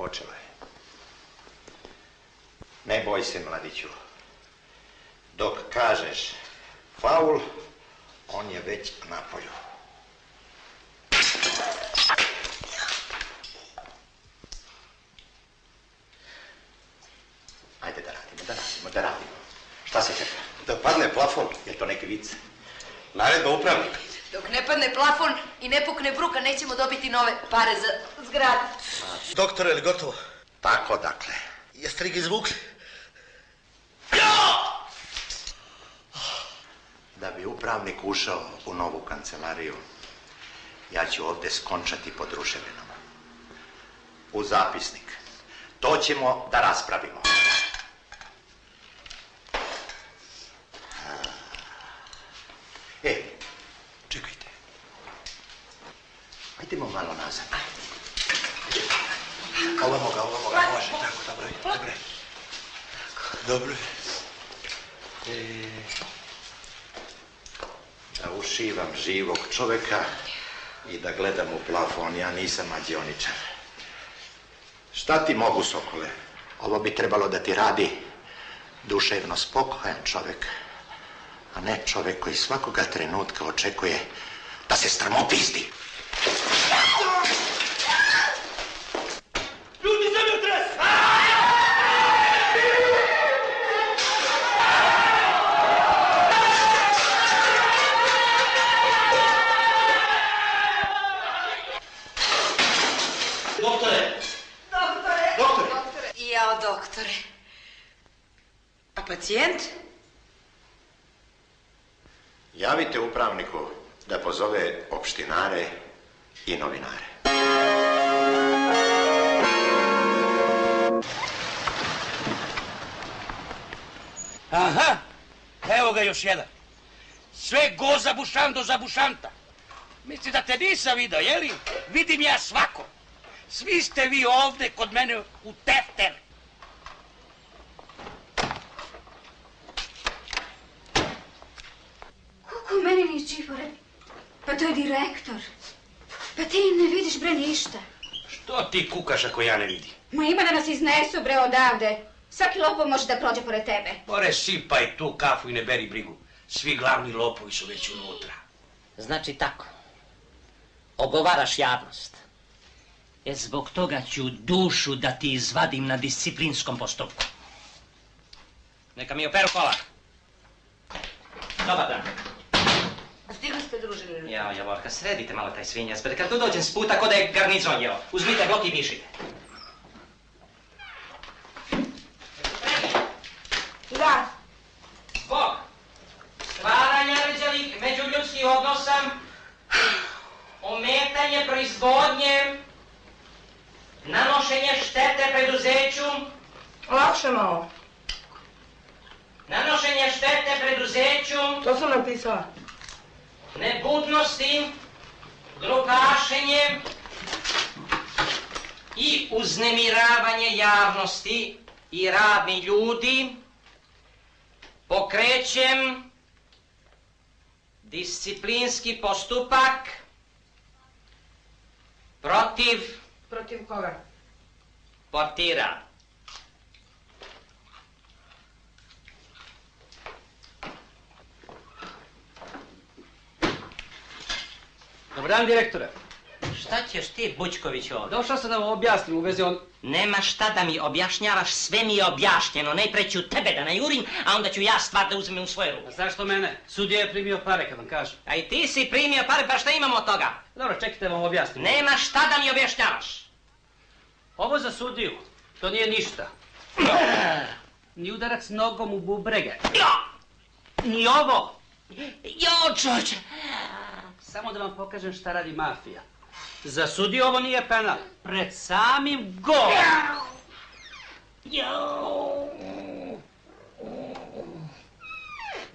Speaker 3: počela je. Ne boj se, mladiću. Dok kažeš faul, on je već na polju. Ajde da radimo, da radimo, da radimo. Šta se čeka?
Speaker 7: Da padne plafon.
Speaker 3: Je to neki vic?
Speaker 7: Naredba upravnika.
Speaker 22: Dok ne padne plafon i ne pukne bruka, nećemo dobiti nove pare za zgradu.
Speaker 7: Doktore, ili gotovo?
Speaker 3: Tako dakle.
Speaker 7: Jeste li ga izvukli?
Speaker 3: Da bi upravnik ušao u novu kancelariju, ja ću ovdje skončati pod ruševinom. U zapisnik. To ćemo da raspravimo. E, čekajte. Ajdemo malo nazad. Ovamo ga, ovamo ga, može. Tako, dobro je, dobro je.
Speaker 7: Dobro je.
Speaker 3: E, da ušivam živog čovjeka i da gledam u plafon, ja nisam mađioničar. Šta ti mogu, Sokole? Ovo bi trebalo da ti radi duševno spokojan čovjek, a ne čovjek koji svakoga trenutka očekuje da se strmopizdi.
Speaker 22: Pacijent?
Speaker 3: Javite upravniku da pozove opštinare i novinare.
Speaker 13: Aha, evo ga još jedan. Sve go za bušanto za bušanta. Misli da te nisam vidio, jeli? Vidim ja svako. Svi ste vi ovdje kod mene u tefter.
Speaker 9: Kako meni ni čifore? Pa to je direktor. Pa ti ne vidiš bre ništa.
Speaker 13: Što ti kukaš ako ja ne vidim?
Speaker 9: Ma ima da nas iznesu bre odavde. Svaki lopov može da prođe pored tebe.
Speaker 13: More sipaj tu kafu i ne beri brigu. Svi glavni lopovi su već unutra.
Speaker 1: Znači tako. Ogovaraš javnost. E zbog toga ću dušu da ti izvadim na disciplinskom postupku. Neka mi operu kola. Dobar dan.
Speaker 22: Stigli ste, druže.
Speaker 1: Ja, Javorka, sredite malo taj svinjac, pa kad tu dođem s puta, ko da je garnizon jeo. Uzmite blok i pišite.
Speaker 22: Da.
Speaker 1: Zbog stvaranja ređavih međuljudskih odnosa, ometanje proizvodnje, nanošenje štete preduzeću,
Speaker 2: Lakše malo.
Speaker 1: nanošenje štete preduzeću,
Speaker 2: To sam napisala.
Speaker 1: Nebudnosti, grupašenje i uznemiravanje javnosti i radnih ljudi pokrećem disciplinski postupak protiv
Speaker 2: Protiv koga?
Speaker 1: portira.
Speaker 16: Dobar dan, direktore.
Speaker 1: Šta ćeš ti, Bučković, ovdje?
Speaker 16: Došao sam da vam objasnim u vezi on...
Speaker 1: Nema šta da mi objašnjavaš, sve mi je objašnjeno. Najpre ću tebe da najurim, a onda ću ja stvar da uzmem u svoje ruke.
Speaker 16: A zašto mene? Sudija je primio pare, kad vam kažem.
Speaker 1: A i ti si primio pare, pa šta imamo od toga?
Speaker 16: Dobro, čekajte vam objasnim.
Speaker 1: Nema šta da mi objašnjavaš.
Speaker 16: Ovo za sudiju, to nije ništa. Ni udarac nogom u bubrege. Ni ovo.
Speaker 1: Jo, čoče.
Speaker 16: Samo da vam pokažem šta radi mafija. Za sudiju ovo nije penal. Pred samim golom.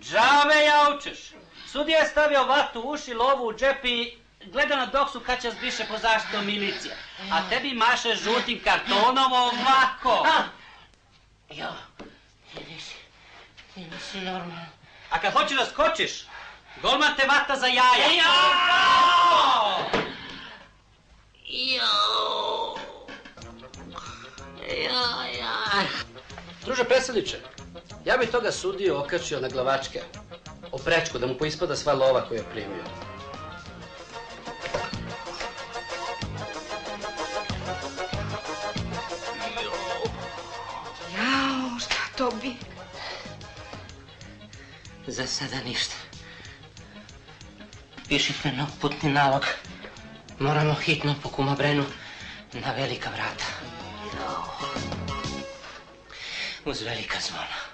Speaker 16: Džave jaučeš. Sudija je stavio vatu u uši, lovu u džep i gleda na doksu kad će zbriše po zaštitom milicije. A tebi maše žutim kartonom ovako.
Speaker 1: Jo, nisi, nisi normalno.
Speaker 16: A kad hoćeš da skočiš, golman te vata za jaja.
Speaker 1: Jo. Jo, ja.
Speaker 16: Druže predsjedniče, ja bi toga sudiju okačio na glavačke. O prečku, da mu poispada sva lova koju je primio.
Speaker 2: Jao, šta to bi?
Speaker 18: Za sada ništa. Pišite nam putni nalog. Moramo hitno po kumabrenu na velika vrata. Uz velika zvona.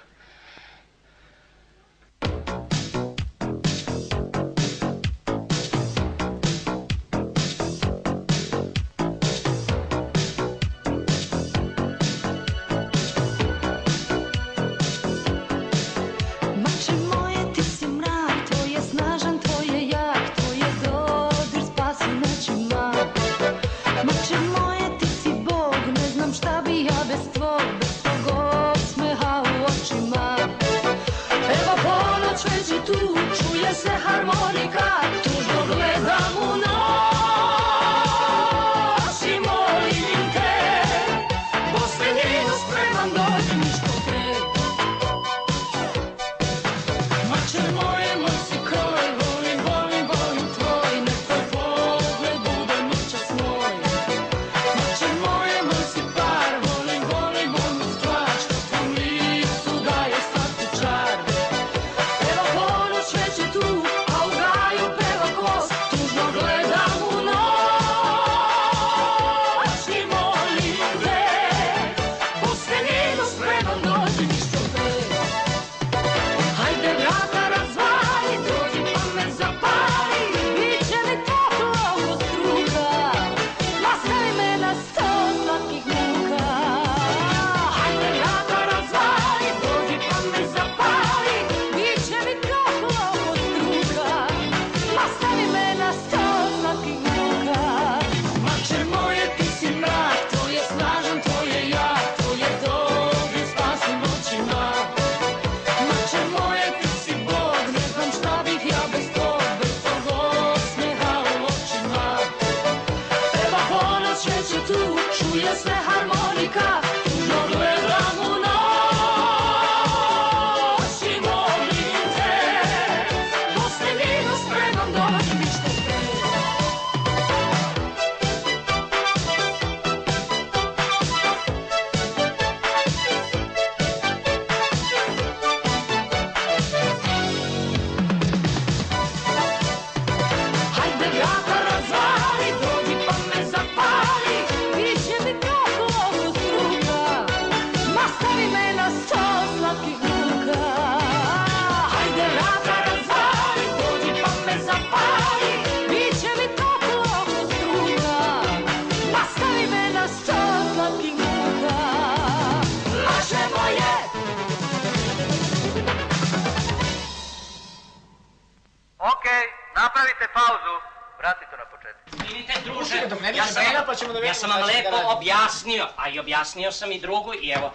Speaker 25: Pauzu. Vratite na početak.
Speaker 18: Vidite, druže, ja sam,
Speaker 25: žena, pa ćemo da
Speaker 18: ja sam vam lepo objasnio, a i objasnio sam i drugu i evo,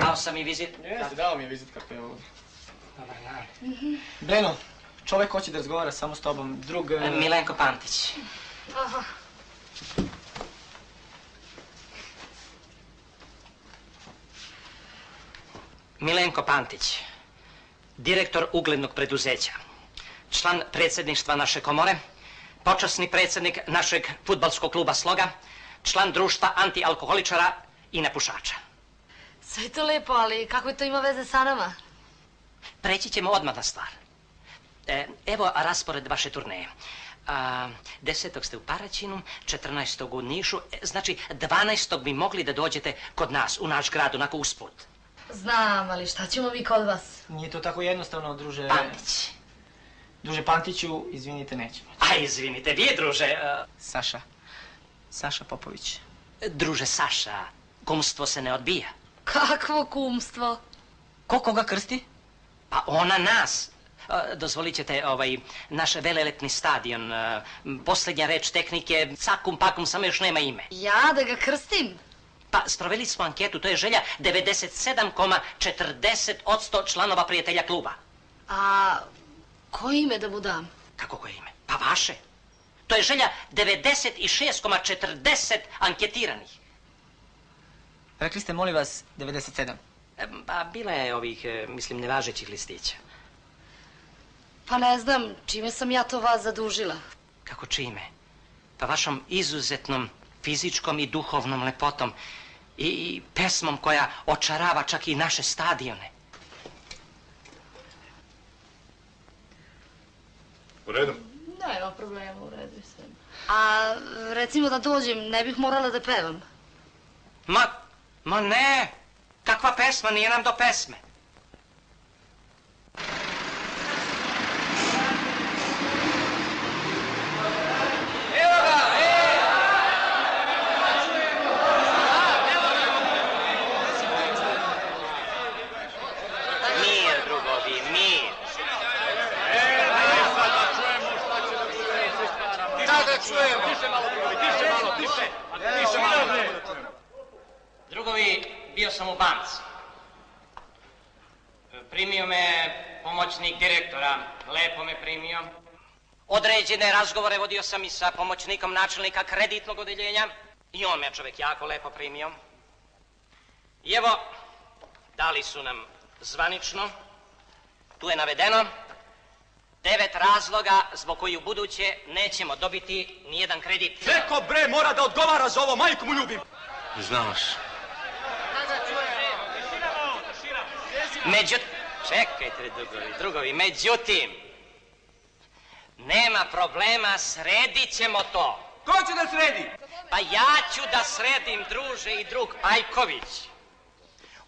Speaker 18: dao sam i vizit.
Speaker 25: Jeste, dao mi je vizit kako je ovdje.
Speaker 18: Dobar dan.
Speaker 25: Breno, čovjek hoće da razgovara samo s tobom. Drug... e,
Speaker 18: Milenko Pantić.
Speaker 4: Aha.
Speaker 18: Milenko Pantić, direktor uglednog preduzeća, član predsjedništva naše komore, počasni predsjednik našeg futbalskog kluba Sloga, član društva antialkoholičara i nepušača.
Speaker 4: Sve je to lepo, ali kako to ima veze sa nama?
Speaker 18: Preći ćemo odmah na stvar. E, evo raspored vaše turneje. A, 10. ste u Paraćinu, 14. u Nišu, e, znači 12. bi mogli da dođete kod nas, u naš grad, onako usput.
Speaker 4: Znam, ali šta ćemo mi kod vas?
Speaker 25: Nije to tako jednostavno, druže... Druže Pantiću, izvinite, nećemo.
Speaker 18: A izvinite, vi druže... e,
Speaker 25: Saša. Saša Popović.
Speaker 18: druže Saša, kumstvo se ne odbija.
Speaker 4: Kakvo kumstvo?
Speaker 25: Ko koga krsti?
Speaker 18: Pa ona nas. E, Dozvolit ćete, ovaj, naš velelepni stadion, e, posljednja reč tehnike, cakum pakum, samo još nema ime.
Speaker 4: Ja da ga krstim?
Speaker 18: Pa, sproveli smo anketu, to je želja 97,40% članova prijatelja kluba.
Speaker 4: A koje ime da mu dam?
Speaker 18: Kako koje ime? Pa vaše. To je želja 96,40 anketiranih.
Speaker 25: Rekli ste, molim vas, 97.
Speaker 18: E, Pa, bila je ovih, e, mislim, nevažećih listića.
Speaker 4: Pa ne znam, čime sam ja to vas zadužila?
Speaker 18: Kako čime? Pa vašom izuzetnom fizičkom i duhovnom lepotom i, i pesmom koja očarava čak i naše stadione.
Speaker 4: U redu?
Speaker 11: Nema problema, u redu je sve. A recimo da dođem, ne bih morala da pevam.
Speaker 1: Ma, ma ne, kakva pesma, nije nam do pesme. Mir, drugovi, mir.
Speaker 4: Da, da čujemo. Tiše malo, drugovi, tiše malo, tiše. Tiše malo.
Speaker 1: Drugovi, bio sam u banci. Primio me pomoćnik lepo me primio. Određene razgovore vodio sam i sa pomoćnikom načelnika kreditnog odeljenja i on me čovjek jako lepo primio. I evo, dali su nam zvanično, tu je navedeno, devet razloga zbog koji u buduće nećemo dobiti nijedan kredit.
Speaker 8: Neko bre mora da odgovara za ovo, majku mu ljubim.
Speaker 26: Znao sam.
Speaker 1: Međutim, čekajte drugovi, drugovi, međutim, nema problema, sredit ćemo to.
Speaker 8: Ko će da sredi?
Speaker 1: Pa ja ću da sredim, druže i drug Pajković.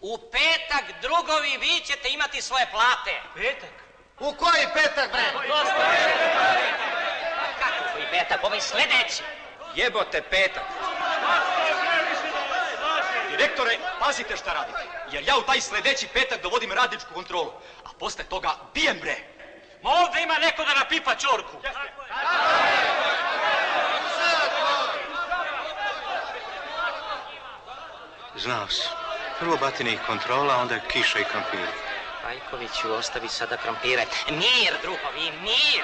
Speaker 1: U petak, drugovi, vi ćete imati svoje plate.
Speaker 8: Petak?
Speaker 10: U koji petak, bre?
Speaker 1: Kako koji petak? Ovaj sledeći.
Speaker 8: Jebote petak. Direktore, pazite šta radite. Jer ja u taj sledeći petak dovodim radničku kontrolu. A posle toga bijem bre.
Speaker 1: Ma ovdje ima neko da napipa čorku.
Speaker 7: Znao sam. Prvo batini kontrola, onda kiša i krompiri.
Speaker 1: Pajkoviću, ostavi sada krompire. Mir, drugovi, mir!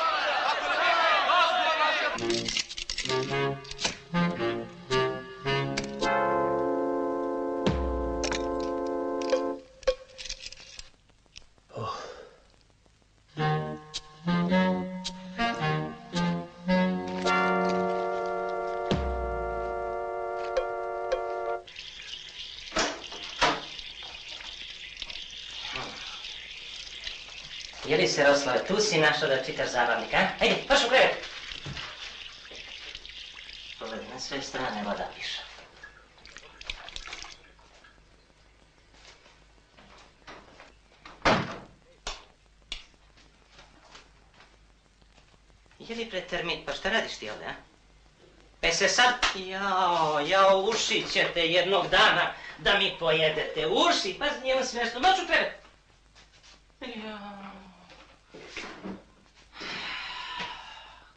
Speaker 1: Si našao da čitaš zabavnik, a? Ajde, paš u krevet. Pogledaj, na sve strane voda piše. Je li pred termin, pa šta radiš ti ovdje, a? Pa se sad, jao, jao, uši ćete jednog dana da mi pojedete. Uši, pa nije vam smiješno, moću krevet. Jao.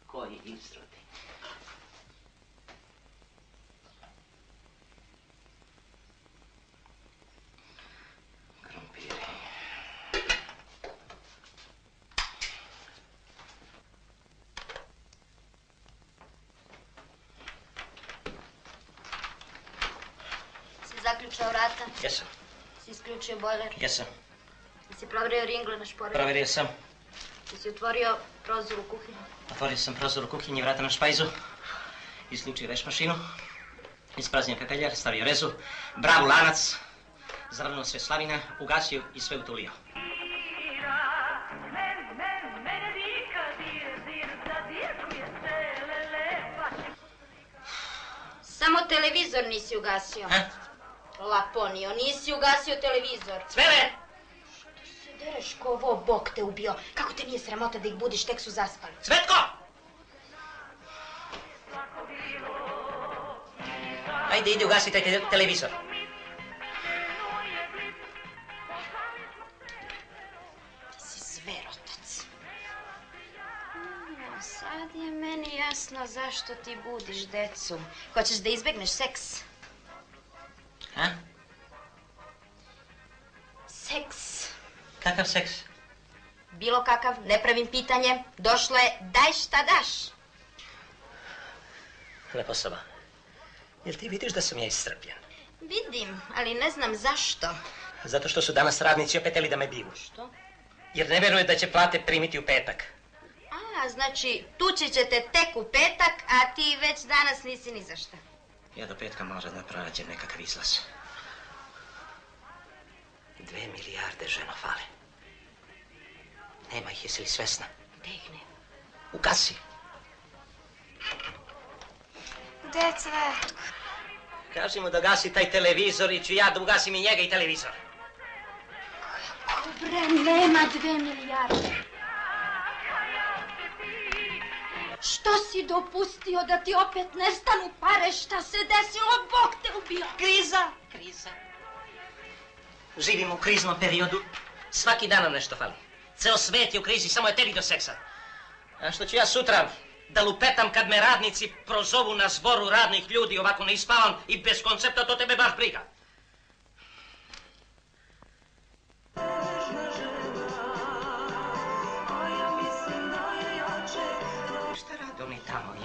Speaker 1: Koji izrodi. Krompiri.
Speaker 11: Si zaključao vrata?
Speaker 1: Jesam,
Speaker 11: Si isključio bojler?
Speaker 1: jesam.
Speaker 11: Si provjerio ringle na šporetu?
Speaker 1: Provjerio sam.
Speaker 11: Si otvorio prozor u kuhinju?
Speaker 1: Otvorio sam prozor u kuhinji, vrata na špajzu. Isključio veš mašinu. Ispraznio pepeljar, stavio rezu. Bravu lanac. Zavrnuo sve slavine, ugasio i sve utulio.
Speaker 11: Samo televizor nisi ugasio. Laponio, nisi ugasio televizor.
Speaker 1: Cvele!
Speaker 11: Što se dereš ko ovo, Bog te ubio. Kako te nije sramota da ih budiš, tek su zaspali.
Speaker 1: Cvetko! Ajde, idi ugasi taj te- televizor.
Speaker 11: Ti si zverotac. Mm, sad je meni jasno zašto ti budiš decu. Hoćeš da izbegneš seks?
Speaker 1: A?
Speaker 11: Seks.
Speaker 1: Kakav seks?
Speaker 11: Bilo kakav, ne pravim pitanje. Došlo je, daj šta daš.
Speaker 1: Lepo soba. Jel ti vidiš da sam ja iscrpljen?
Speaker 11: Vidim, ali ne znam zašto.
Speaker 1: Zato što su danas radnici opeteli da me biju.
Speaker 11: Što?
Speaker 1: Jer ne vjeruju da će plate primiti u petak.
Speaker 11: A, znači, tući ćete tek u petak, a ti već danas nisi ni za šta.
Speaker 1: Ja do petka moram da pronađem nekakav izlaz. Dve milijarde ženo fale. Nema ih, jesi li svesna?
Speaker 11: Gde ih ne?
Speaker 1: U kasi.
Speaker 9: Gde je Cvetko?
Speaker 1: Kaži mu da gasi taj televizor i ću ja da ugasim i njega i televizor.
Speaker 11: Bre, nema dve milijarde. Što si dopustio da ti opet nestanu pare? Šta se desilo? Bog te ubio.
Speaker 1: Kriza. Kriza. Živimo u kriznom periodu. Svaki dan nam nešto fali. Ceo svet je u krizi, samo je tebi do seksa. A što ću ja sutra da lupetam kad me radnici prozovu na zboru radnih ljudi, ovako ne ispavam i bez koncepta, to tebe baš briga.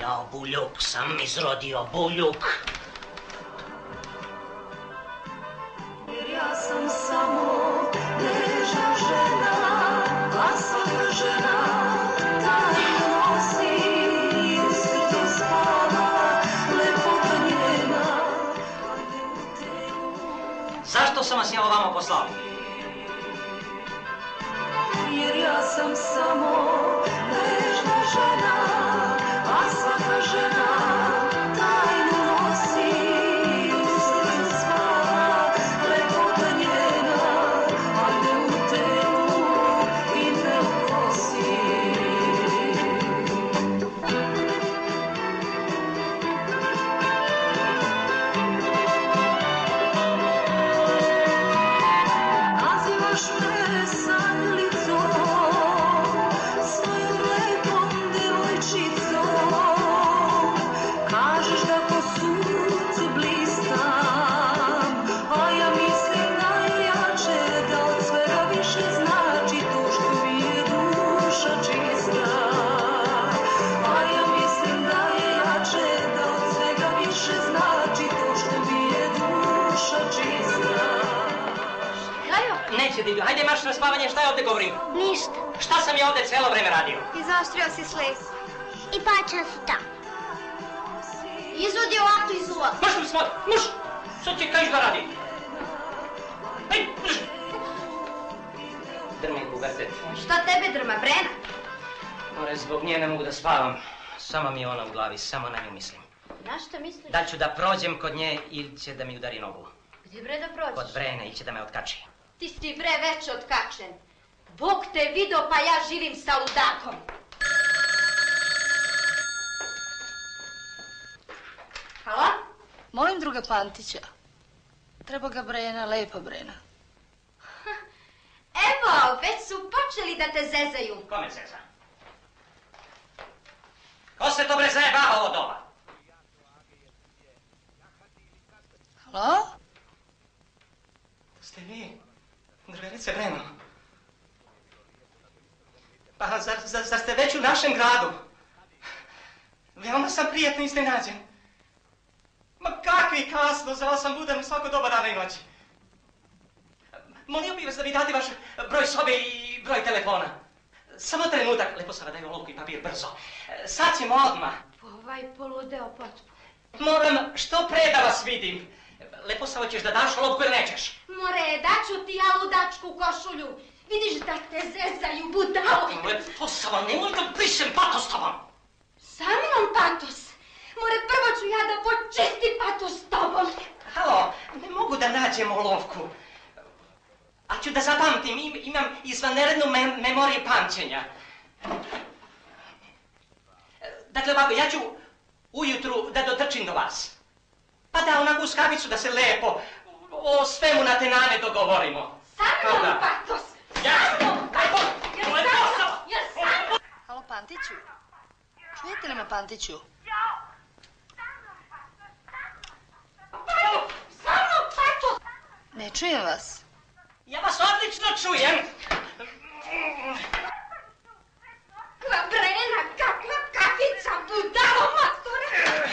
Speaker 1: Jao, buljuk, sam izrodio buljuk.
Speaker 18: Ja sam samo nežna žena, a svaka žena tajnu nosi i uskrto spava, lepota njena.
Speaker 1: Zašto sam vas ja ovamo poslao?
Speaker 18: Jer ja sam samo
Speaker 1: hajde marš na spavanje, šta ja ovdje govorim?
Speaker 11: Ništa.
Speaker 1: Šta sam ja ovdje cijelo vreme radio?
Speaker 11: Izaostrio si sliku. I pačan si tam. Izvodi ovaktu iz uva.
Speaker 1: Maš mi smot, muš! Što ti kažeš da radi? Ej, muš! Drmi pubertet.
Speaker 11: Šta tebe drma, Brena?
Speaker 1: More, zbog nje ne mogu da spavam. Samo mi je ona u glavi, samo na nju mislim.
Speaker 11: Na šta misliš?
Speaker 1: Da ću da prođem kod nje ili će da mi udari nogu.
Speaker 11: Gdje bre da prođeš?
Speaker 1: Kod Vrene ili će da me otkači.
Speaker 11: Ti si bre već otkačen. Bog te video pa ja živim sa ludakom. Halo?
Speaker 27: Molim druga Pantića. Treba ga Brena, lepa Brena.
Speaker 11: Evo, već su počeli da te zezaju.
Speaker 1: Kome zeza? Ko se to bre zajebava ovo doba?
Speaker 27: Halo?
Speaker 1: Ste vi? Drverice Breno? Pa zar, zar, zar ste već u našem gradu? Veoma sam prijatno iznenađen. Ma kakvi kasno, za vas sam budan svako doba dana i noći. Molio bih vas da mi date vaš broj sobe i broj telefona. Samo trenutak, lepo sam daj olovku i papir, brzo. Sad ćemo odmah.
Speaker 11: Ovaj poludeo potpuno.
Speaker 1: Moram što pre da vas vidim. Lepo sa hoćeš da daš ili nećeš?
Speaker 11: More, daću ti ja ludačku košulju. Vidiš da te zezaju, budalo.
Speaker 1: Lepo sa vam, nemoj da pišem patos tobom.
Speaker 11: Sa mnom patos. More, prvo ću ja da počistim patos tobom.
Speaker 1: Halo, ne mogu da nađem olovku. A ću da zapamtim, im- imam izvanrednu mem- memoriju pamćenja. Dakle, ovako, ja ću ujutru da dotrčim do vas. Pa da onako uz kavicu da se lepo o svemu na tenane dogovorimo.
Speaker 11: Sa mnom patos.
Speaker 1: Ja,
Speaker 11: Lepo, jer sam...
Speaker 27: Halo Pantiću? Čujete li me Pantiću?
Speaker 11: Patos.
Speaker 27: Ne čujem vas.
Speaker 1: Ja vas odlično čujem.
Speaker 11: Kakva brena, kakva kafica, budalo mature.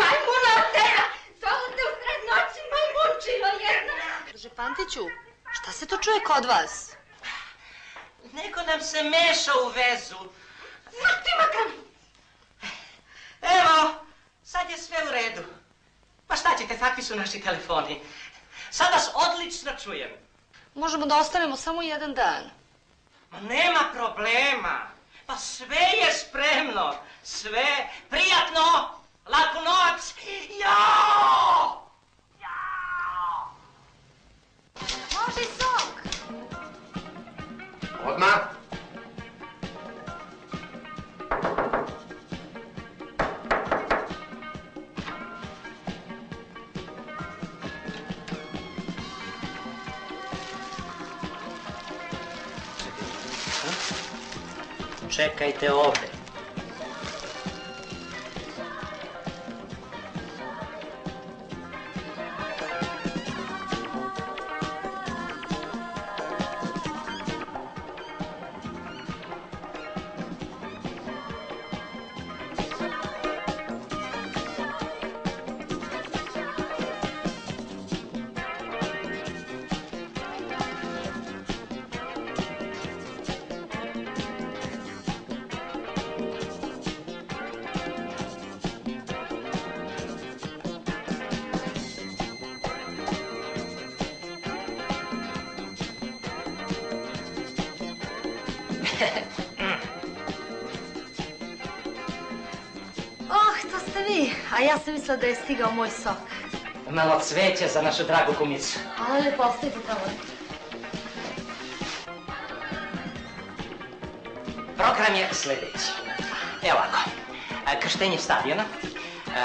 Speaker 11: Majmuna tera, zovu te u sred noći majmunčilo jedna.
Speaker 27: Druže Pantiću, šta se to čuje kod vas?
Speaker 1: Neko nam se meša u vezu.
Speaker 11: Zatima ga.
Speaker 1: Evo, sad je sve u redu. Pa šta ćete, takvi su naši telefoni. Sad vas odlično čujem.
Speaker 27: Možemo da ostanemo samo jedan dan.
Speaker 1: Ma nema problema. Pa Pa sve je spremno. Sve. Prijatno. Laku noć. Jao!
Speaker 11: Može sok.
Speaker 7: Odmah.
Speaker 1: Čekajte ovde.
Speaker 4: Ste vi. A ja sam mislila da je stigao moj sok.
Speaker 1: Malo cveća za našu dragu kumicu.
Speaker 4: Ali lijepo ostavite tamo.
Speaker 1: Program je sljedeći. Evo ovako. Krštenje stadiona,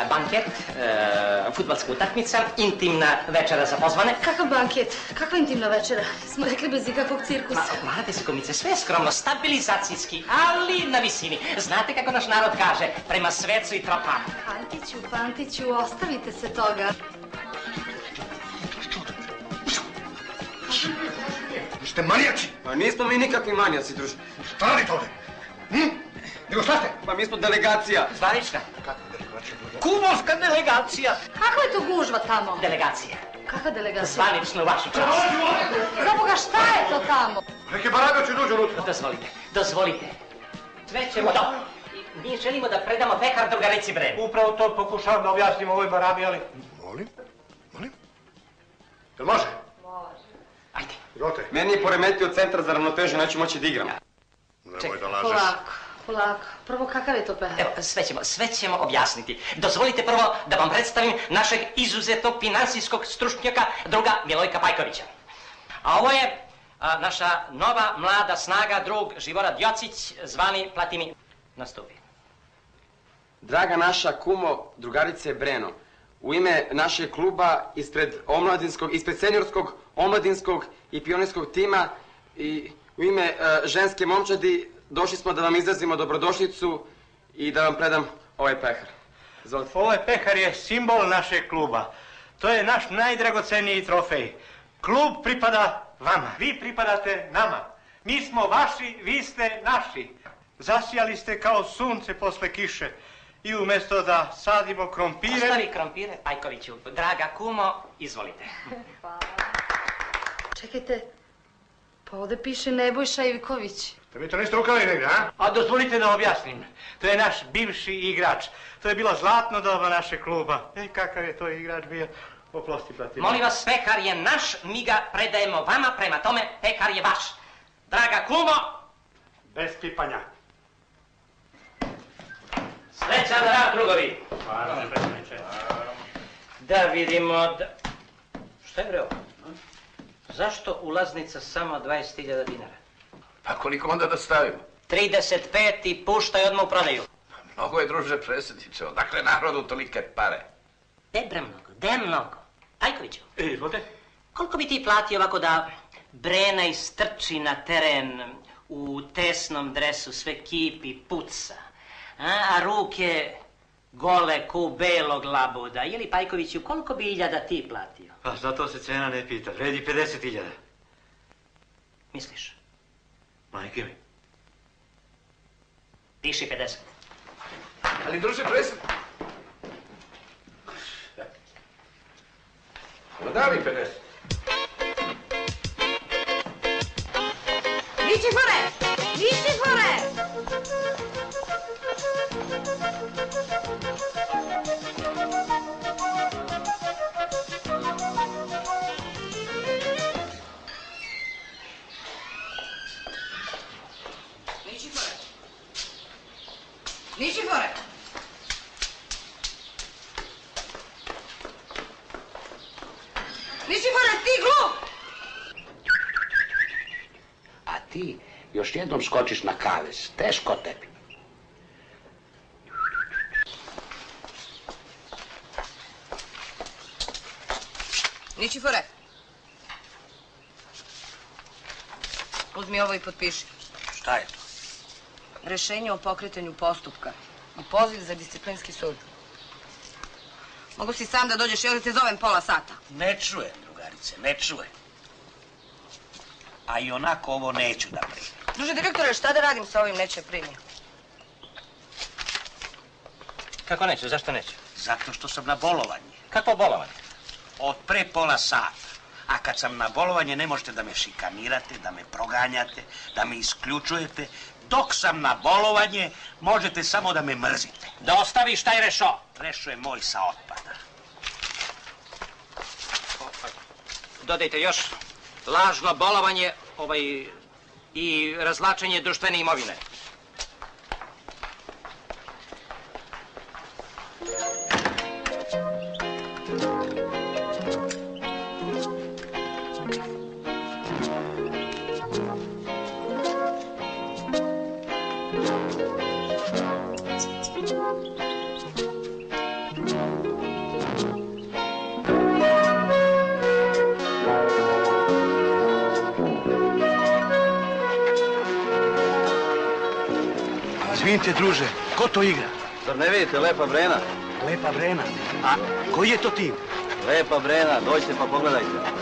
Speaker 1: banket, e, futbalska utakmica, intimna večera za pozvane.
Speaker 4: Kakav banket? Kakva intimna večera? Smo rekli bez ikakvog cirkusa.
Speaker 1: Ma, mlade se kumice, sve je skromno, stabilizacijski, ali na visini. Znate kako naš narod kaže, prema svecu i tropanu.
Speaker 4: Pantiću, Pantiću, ostavite se toga.
Speaker 7: Vi ste manijaci.
Speaker 15: Pa nismo mi nikakvi manijaci, druže.
Speaker 7: Šta radite ovdje? Hm? Nego šta ste?
Speaker 15: Pa mi smo delegacija.
Speaker 1: Zvanična. Kumovska delegacija.
Speaker 4: Kakva je to gužva tamo?
Speaker 1: Delegacija.
Speaker 4: Kakva delegacija?
Speaker 1: Zvanično vašu čast.
Speaker 4: Za Boga, šta je to tamo?
Speaker 7: Neki barabači dođu unutra.
Speaker 1: Dozvolite, dozvolite. Sve ćemo da... Mi želimo da predamo pekar drugarici Brenu.
Speaker 7: Upravo to pokušavam da objasnim ovoj barabi, ali... Molim? Molim? Jel može?
Speaker 1: Ajde.
Speaker 7: Izvolite.
Speaker 15: Meni je poremetio centar za ravnotežu, neću moći da igram.
Speaker 7: Nemoj da lažeš.
Speaker 4: Polako, polako. Prvo, kakav je to pehar?
Speaker 1: Evo, sve ćemo, sve ćemo objasniti. Dozvolite prvo da vam predstavim našeg izuzetnog financijskog stručnjaka, druga Milojka Pajkovića. A ovo je a, naša nova mlada snaga, drug Živorad Jocić, zvani Platimi. Nastupi.
Speaker 15: Draga naša kumo, drugarice Breno, u ime našeg kluba ispred omladinskog, ispred seniorskog, omladinskog i pionirskog tima i u ime e, ženske momčadi došli smo da vam izrazimo dobrodošlicu i da vam predam ovaj pehar. Izvolite.
Speaker 7: Ovaj pehar je simbol našeg kluba. To je naš najdragoceniji trofej. Klub pripada vama, vi pripadate nama. Mi smo vaši, vi ste naši. Zasijali ste kao sunce posle kiše. I umjesto da sadimo krompire...
Speaker 1: Ostavi krompire, Pajkoviću. Draga kumo, izvolite.
Speaker 4: Čekajte, pa ovdje piše Nebojša Ivković.
Speaker 7: Vi to niste ukrali negdje, a? A dozvolite da objasnim. To je naš bivši igrač. To je bilo zlatno doba našeg kluba. Ej, kakav je to igrač bio. Oprosti, Platini.
Speaker 1: Molim vas, pekar je naš, mi ga predajemo vama, prema tome, pekar je vaš. Draga kumo,
Speaker 7: Bez pipanja.
Speaker 1: srećan rad, drugovi. Da vidimo da... Šta je bre ovo? Zašto ulaznica samo 20.000 dinara?
Speaker 13: Pa koliko onda da stavimo?
Speaker 1: 35 i puštaj odmah u prodaju.
Speaker 13: Mnogo je, druže predsjedniče, odakle narodu tolike pare?
Speaker 1: De bre mnogo, de mnogo. Ajkoviću,
Speaker 7: E, izvolite.
Speaker 1: koliko bi ti platio ovako da Brena istrči na teren u tesnom dresu, sve kipi, puca, a, a ruke gole ku belog labuda? Ili Pajkoviću, koliko bi iljada ti platio?
Speaker 7: Pa zato se cena ne pita. Vredi 50.000.
Speaker 1: Misliš?
Speaker 7: Majke mi.
Speaker 1: Diši 50.
Speaker 13: Ali druže presen? No da li 50?
Speaker 11: Ničifore!
Speaker 22: Ničifore! Ničifore!
Speaker 2: Nišifore! Nišifore, ti glup!
Speaker 13: A ti još jednom skočiš na kavez. Teško tebi.
Speaker 22: Nišifore. Uzmi ovo i potpiši.
Speaker 13: Šta je to?
Speaker 22: Rešenje o pokretanju postupka i poziv za disciplinski sud. Mogu si sam da dođeš, ili te zovem pola sata.
Speaker 13: Ne čuje, drugarice, ne čuje. A i onako ovo neću da primim.
Speaker 22: Druže direktore, šta da radim sa ovim neće primi?
Speaker 1: Kako neću, zašto neću?
Speaker 13: Zato što sam na bolovanju.
Speaker 1: Kakvo bolovanje?
Speaker 13: Od pre pola sata. A kad sam na bolovanje ne možete da me šikanirate, da me proganjate, da me isključujete. Dok sam na bolovanje možete samo da me mrzite.
Speaker 1: Da ostaviš taj rešo.
Speaker 13: Rešo je moj sa otpada.
Speaker 1: Dodajte još lažno bolovanje ovaj, i razlačenje društvene imovine.
Speaker 5: Izvinite, druže, ko to igra?
Speaker 28: Zar ne vidite, Lepa Brena?
Speaker 5: Lepa Brena. A koji je to tim?
Speaker 28: Lepa Brena, dođite pa pogledajte.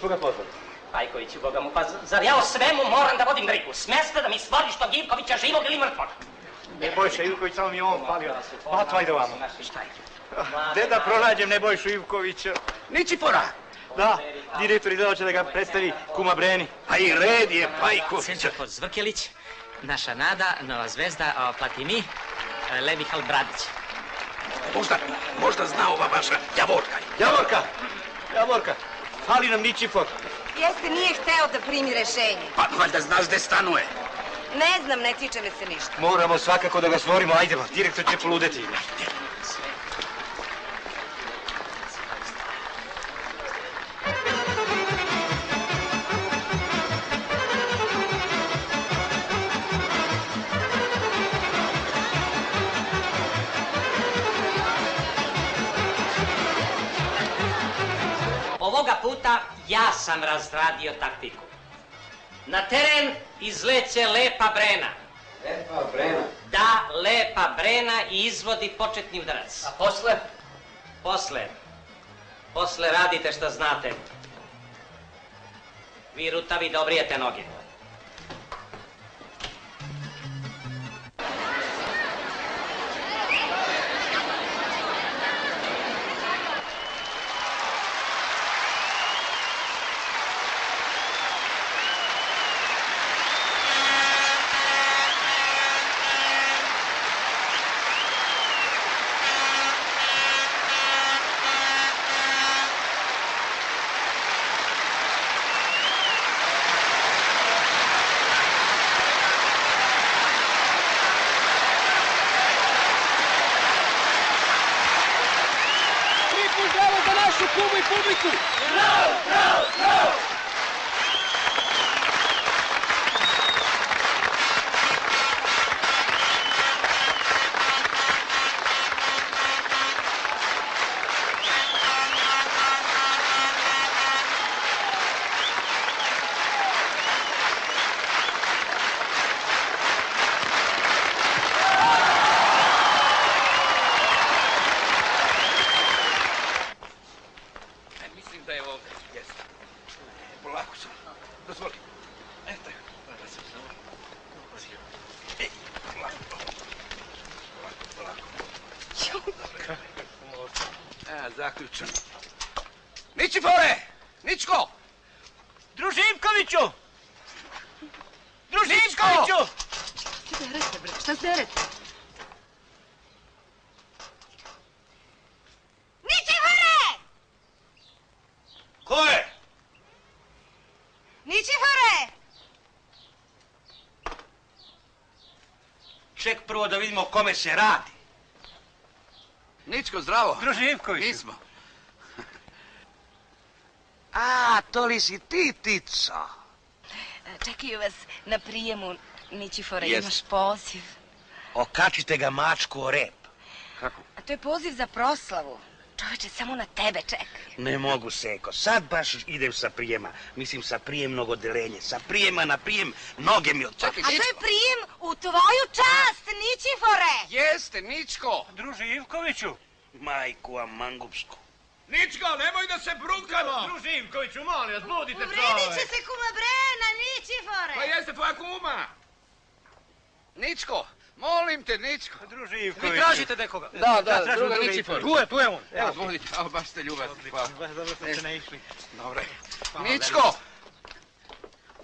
Speaker 27: Ivković.
Speaker 7: Nismo ga pozvali.
Speaker 1: Pajkoviću, boga mu, pa zar ja o svemu moram da vodim brigu? Smeste da mi stvoriš tog Ivkovića živog ili mrtvog?
Speaker 7: Nebojša Ivković, samo mi je on falio. Mato, ajde vamo.
Speaker 1: Šta je?
Speaker 7: Gde da pronađem Nebojšu Ivkovića?
Speaker 13: Ničifora!
Speaker 7: Da, direktor izgleda će da ga predstavi kuma Breni.
Speaker 13: Pa i red je, Pajko.
Speaker 1: Senčar Zvrkelić, naša nada, nova zvezda, Platini, e, Levi Halbradić.
Speaker 13: Možda, možda zna ova vaša Javorka.
Speaker 7: Javorka! Javorka! Fali nam Ničifor.
Speaker 22: Jeste, nije hteo da primi rešenje.
Speaker 13: Pa valjda znaš gde stanuje.
Speaker 22: Ne znam, ne tiče me se ništa.
Speaker 7: Moramo svakako da ga stvorimo, ajdemo, direktor će poludeti.
Speaker 1: Ovoga puta ja sam razradio taktiku. Na teren izleće Lepa Brena.
Speaker 15: Lepa Brena.
Speaker 1: Da, Lepa Brena i izvodi početni udarac. A posle? Posle. Posle radite šta znate. Vi rutavi da obrijete noge.
Speaker 13: Vidimo o kome se radi.
Speaker 12: Ničko, zdravo.
Speaker 7: Druživkoviću.
Speaker 12: Nismo.
Speaker 13: A, to li si ti, Tico?
Speaker 22: Čekaju vas na prijemu, Ničifore, imaš poziv.
Speaker 13: Okačite ga mačku o rep.
Speaker 22: A to je poziv za proslavu. Čoveče, samo na tebe čekaju.
Speaker 13: Ne mogu, Seko. Sad baš idem sa prijema. Mislim, sa prijemnog odelenja. Sa prijema na prijem noge mi od...
Speaker 11: A to je prijem u tvoju čast, Ničifore!
Speaker 12: Jeste, Ničko.
Speaker 7: Druživkoviću.
Speaker 13: Majku vam mangupsku.
Speaker 29: Ničko, nemoj da se brukamo! Druživkoviću, molim vas, budite
Speaker 11: Uvredit će se kuma Brena, Ničifore!
Speaker 12: Pa jeste tvoja kuma. Ničko, molim te, Ničko.
Speaker 7: Druživkoviću.
Speaker 29: Vi tražite nekoga?
Speaker 12: Da, da,
Speaker 7: tražim
Speaker 12: druga Ničifor.
Speaker 7: Tu je, tu je on.
Speaker 12: Evo,
Speaker 7: Evo.
Speaker 12: budite, a, baš ste ljubazni. Hvala.
Speaker 7: Dobro smo se naišli.
Speaker 12: Dobre. Ničko!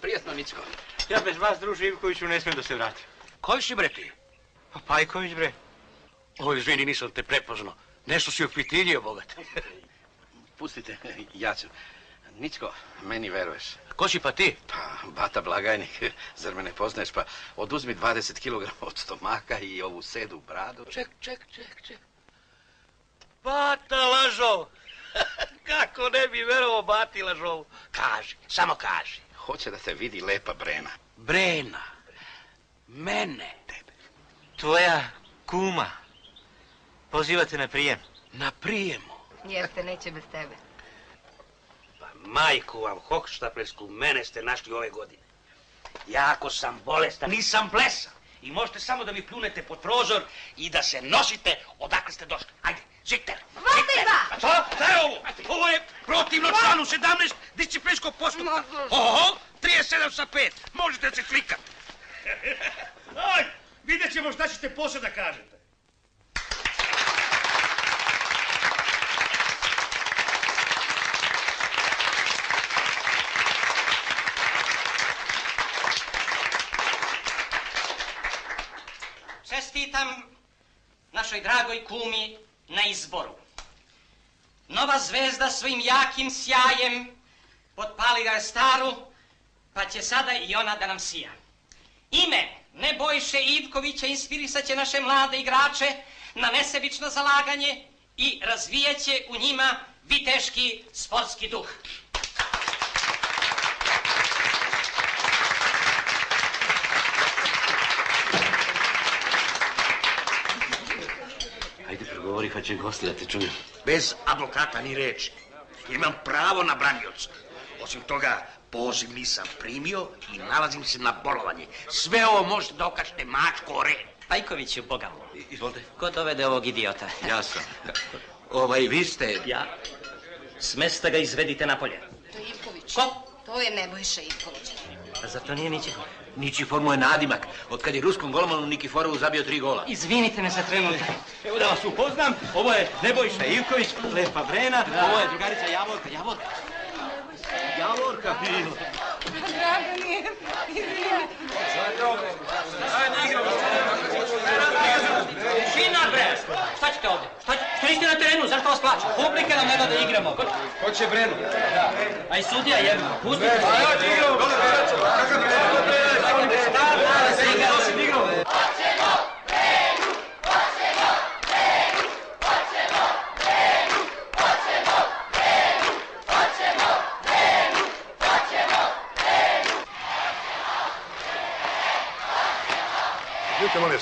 Speaker 12: Prijetno, Ničko.
Speaker 7: Ja bez vas, Druživkoviću, ne smijem da se vratim.
Speaker 13: Koji si bre ti?
Speaker 7: Pa Pajković, bre.
Speaker 13: O, izvini, nisam te prepoznao. Nešto si upitilio, bogat.
Speaker 12: Pustite, ja ću. Ničko, meni veruješ.
Speaker 13: Ko si pa ti?
Speaker 12: Pa, bata blagajnik, zar me ne poznaješ? Pa oduzmi 20 kg od stomaka i ovu sedu bradu.
Speaker 13: Ček, ček, ček, ček. Bata lažov. Kako ne bi verovao bati lažovu? Kaži, samo kaži.
Speaker 12: Hoće da te vidi lepa Brena.
Speaker 13: Brena. Mene.
Speaker 7: Tvoja kuma. Pozivate na prijem.
Speaker 13: Na prijemu.
Speaker 22: Jeste, neće bez tebe.
Speaker 13: Pa majku vam, hohštaplesku, mene ste našli ove godine. Jako sam bolestan, nisam blesan. I možete samo da mi pljunete pod prozor i da se nosite odakle ste došli. Ajde, Zikter!
Speaker 11: Vatiba!
Speaker 13: A to? Šta je ovo? Ovo je protivno članu 17 disciplinskog postupka. Oho, 37 sa 5. Možete se slikati.
Speaker 29: Aj, vidjet ćemo šta ćete poslije da kažete.
Speaker 1: Čestitam našoj dragoj kumi na izboru. Nova zvezda svojim jakim sjajem potpalila je staru, pa će sada i ona da nam sija. Ime Nebojše Ivkovića inspirisat će naše mlade igrače na nesebično zalaganje i razvijat će u njima viteški sportski duh.
Speaker 12: Ajde, progovori, kad će gosti da te čuju.
Speaker 13: Bez advokata ni reči. Imam pravo na branioca. Osim toga, poziv nisam primio i nalazim se na bolovanje. Sve ovo možete da okačete mačko o rep.
Speaker 1: Pajkoviću, Boga mu.
Speaker 12: Izvolite.
Speaker 1: Ko dovede ovog idiota?
Speaker 12: Ja sam. Ovaj, vi ste...
Speaker 1: Ja. Smesta ga izvedite napolje.
Speaker 22: To je Ivković.
Speaker 1: Ko?
Speaker 22: To je Nebojša Ivković.
Speaker 1: A zar to nije Ničifor?
Speaker 12: Ničifor mu je nadimak. Od kad je ruskom golmanu Nikiforovu zabio tri gola.
Speaker 1: Izvinite me za trenutak.
Speaker 7: Evo da vas upoznam, ovo je Nebojša Ivković, Lepa Brena, ovo je drugarica Javorka. Javorka. Javorka.
Speaker 22: Draga nije, izvini.
Speaker 1: Šina, bre! Šta ćete ovdje? Šta, će- što niste na terenu? Zašto vas plaća? Publika nam ne da da igramo.
Speaker 15: Hoće Brenu.
Speaker 1: A i sudija jedno. Pustite.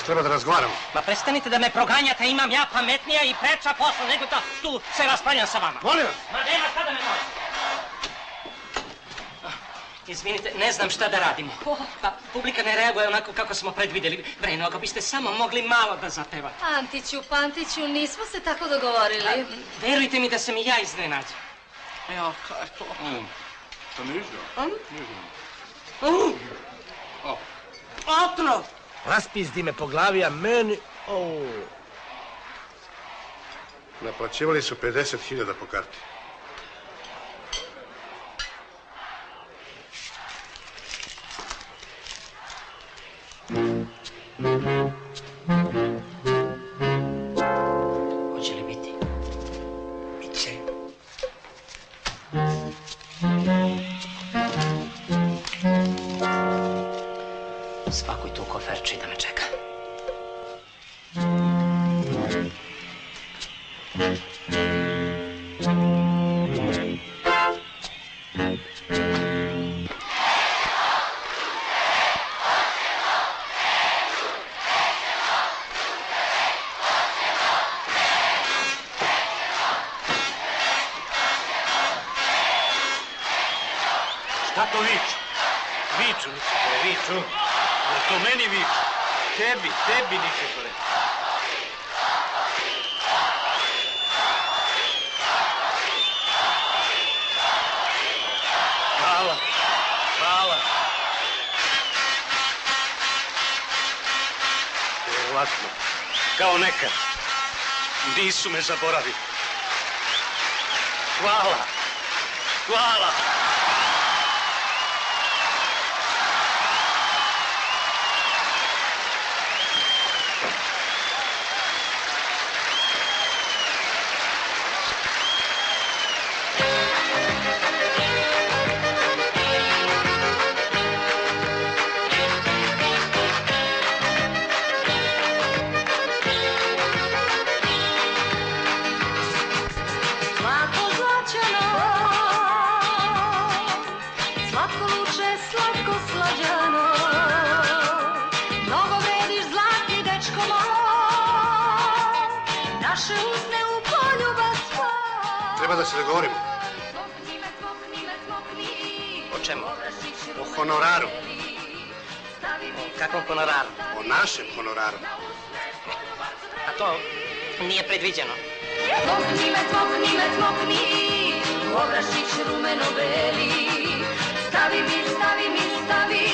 Speaker 19: Treba da razgovaramo.
Speaker 1: Ma prestanite da me proganjate, imam ja pametnija i preča posla nego da tu se raspravljam sa vama.
Speaker 19: Molim vas.
Speaker 1: Ma nema šta da me molim. Izvinite, ne znam šta da radimo. Pa publika ne reaguje onako kako smo predvidjeli. Breno, ako biste samo mogli malo da zapevate.
Speaker 13: Pantiću, Pantiću, nismo se tako dogovorili.
Speaker 1: Verujte mi da sam i ja iznenađen.
Speaker 13: Evo, kako.
Speaker 19: To ništa.
Speaker 1: Uh, otrov!
Speaker 19: Raspizdi me po glavi, a meni... Naplaćivali su 50.000 po karti.
Speaker 1: Hoće
Speaker 4: Nisu me zaboravili. Hvala, hvala.
Speaker 19: Da se dogovorimo.
Speaker 1: O čemu?
Speaker 19: O honoraru.
Speaker 1: O kakvom honoraru?
Speaker 19: O našem honoraru.
Speaker 1: A to nije predviđeno.
Speaker 30: Smokni me, smokni me, smokni, obrašić rumeno beli, stavi mi, stavi mi, stavi,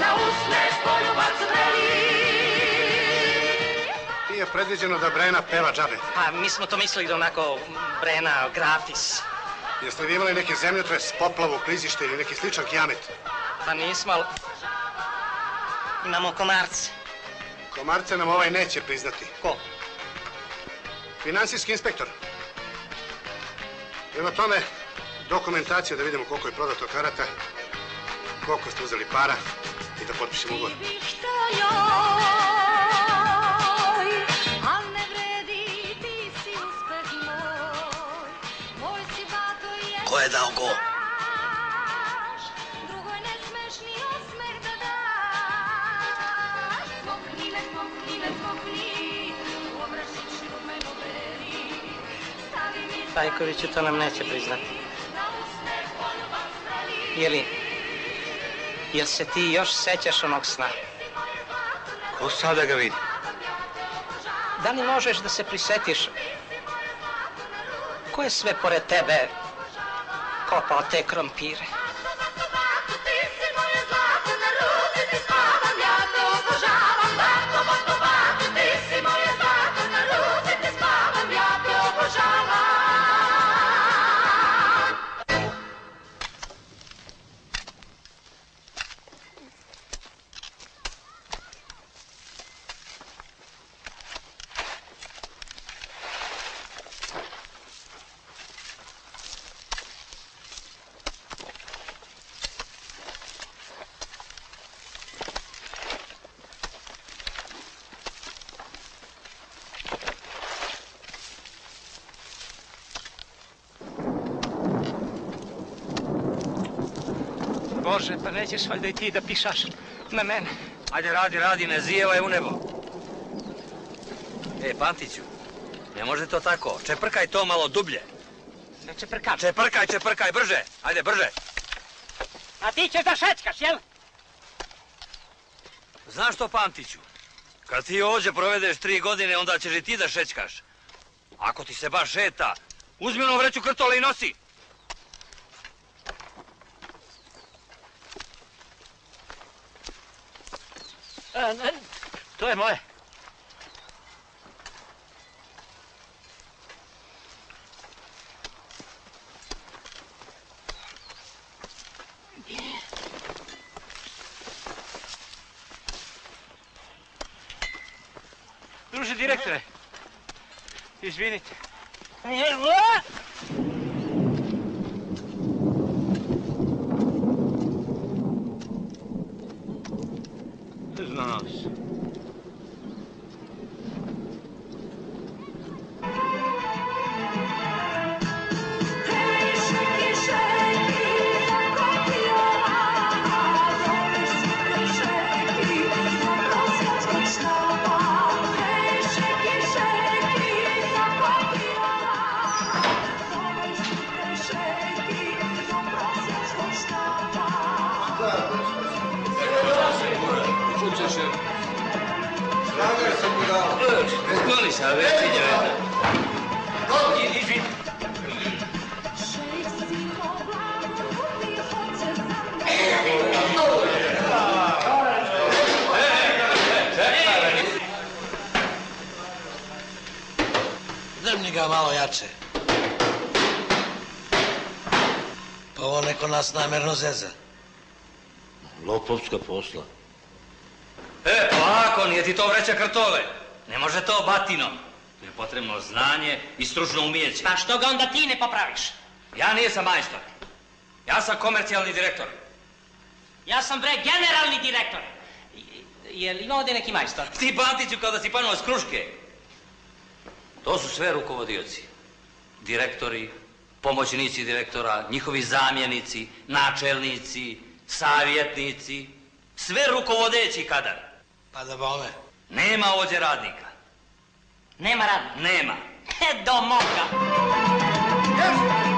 Speaker 30: na usne poljubac vreli.
Speaker 19: Nije predviđeno da Brena peva džabe.
Speaker 1: Pa mi smo to mislili da onako Brena, Grafis.
Speaker 19: Jeste vi imali neki zemljotres, poplavu, klizište ili neki sličan kijamet?
Speaker 1: Pa nismo, ali... Imamo komarce.
Speaker 19: Komarce nam ovaj neće priznati.
Speaker 1: Ko?
Speaker 19: Finansijski inspektor. Prema tome, dokumentacija da vidimo koliko je prodato karata, koliko ste uzeli para i da potpišemo ugovor.
Speaker 30: Rumeno beli, stavi mi
Speaker 1: Pajkoviću to nam neće priznati. Jeli, jel se ti još sećaš onog sna?
Speaker 19: Ko sada ga vidi?
Speaker 1: Da li možeš da se prisetiš ko je sve pored tebe kopao te krompire? Nećeš valjda i ti da pišaš na mene.
Speaker 6: Ajde, radi, radi, ne zijevaj u nebo. E, Pantiću, ne može to tako. Čeprkaj to malo dublje.
Speaker 1: Ne čeprkam.
Speaker 6: Čeprkaj, čeprkaj, brže. Ajde, brže.
Speaker 1: A ti ćeš da šečkaš, jel?
Speaker 6: Znaš što, Pantiću? Kad ti ovdje provedeš tri godine, onda ćeš i ti da šećkaš. Ako ti se baš šeta, uzmi ono vreću krtole i nosi.
Speaker 1: E, ne, to je moje.
Speaker 7: Druže direktore, izvinite.
Speaker 6: Znao
Speaker 5: već ide
Speaker 6: Izvini.
Speaker 31: Zemlji ga malo jače. Pa ovo neko nas namjerno zeza.
Speaker 5: Lopovska posla.
Speaker 6: E, polako, nije ti to vreća krtole. Ne može to batinom. Tu je potrebno znanje i stručno umjeće.
Speaker 1: Pa što ga onda ti ne popraviš?
Speaker 6: Ja nisam majstor. Ja sam komercijalni direktor.
Speaker 1: Ja sam bre generalni direktor. Jel ima ovdje neki majstor?
Speaker 6: Ti Bantiću kao da si panuo s kruške. To su sve rukovodioci. Direktori, pomoćnici direktora, njihovi zamjenici, načelnici, savjetnici. Sve rukovodeći kadar.
Speaker 31: Pa da bome.
Speaker 6: Nema ovdje radnika.
Speaker 1: Nema radnika?
Speaker 6: Nema.
Speaker 1: E, do moga.
Speaker 4: Dođi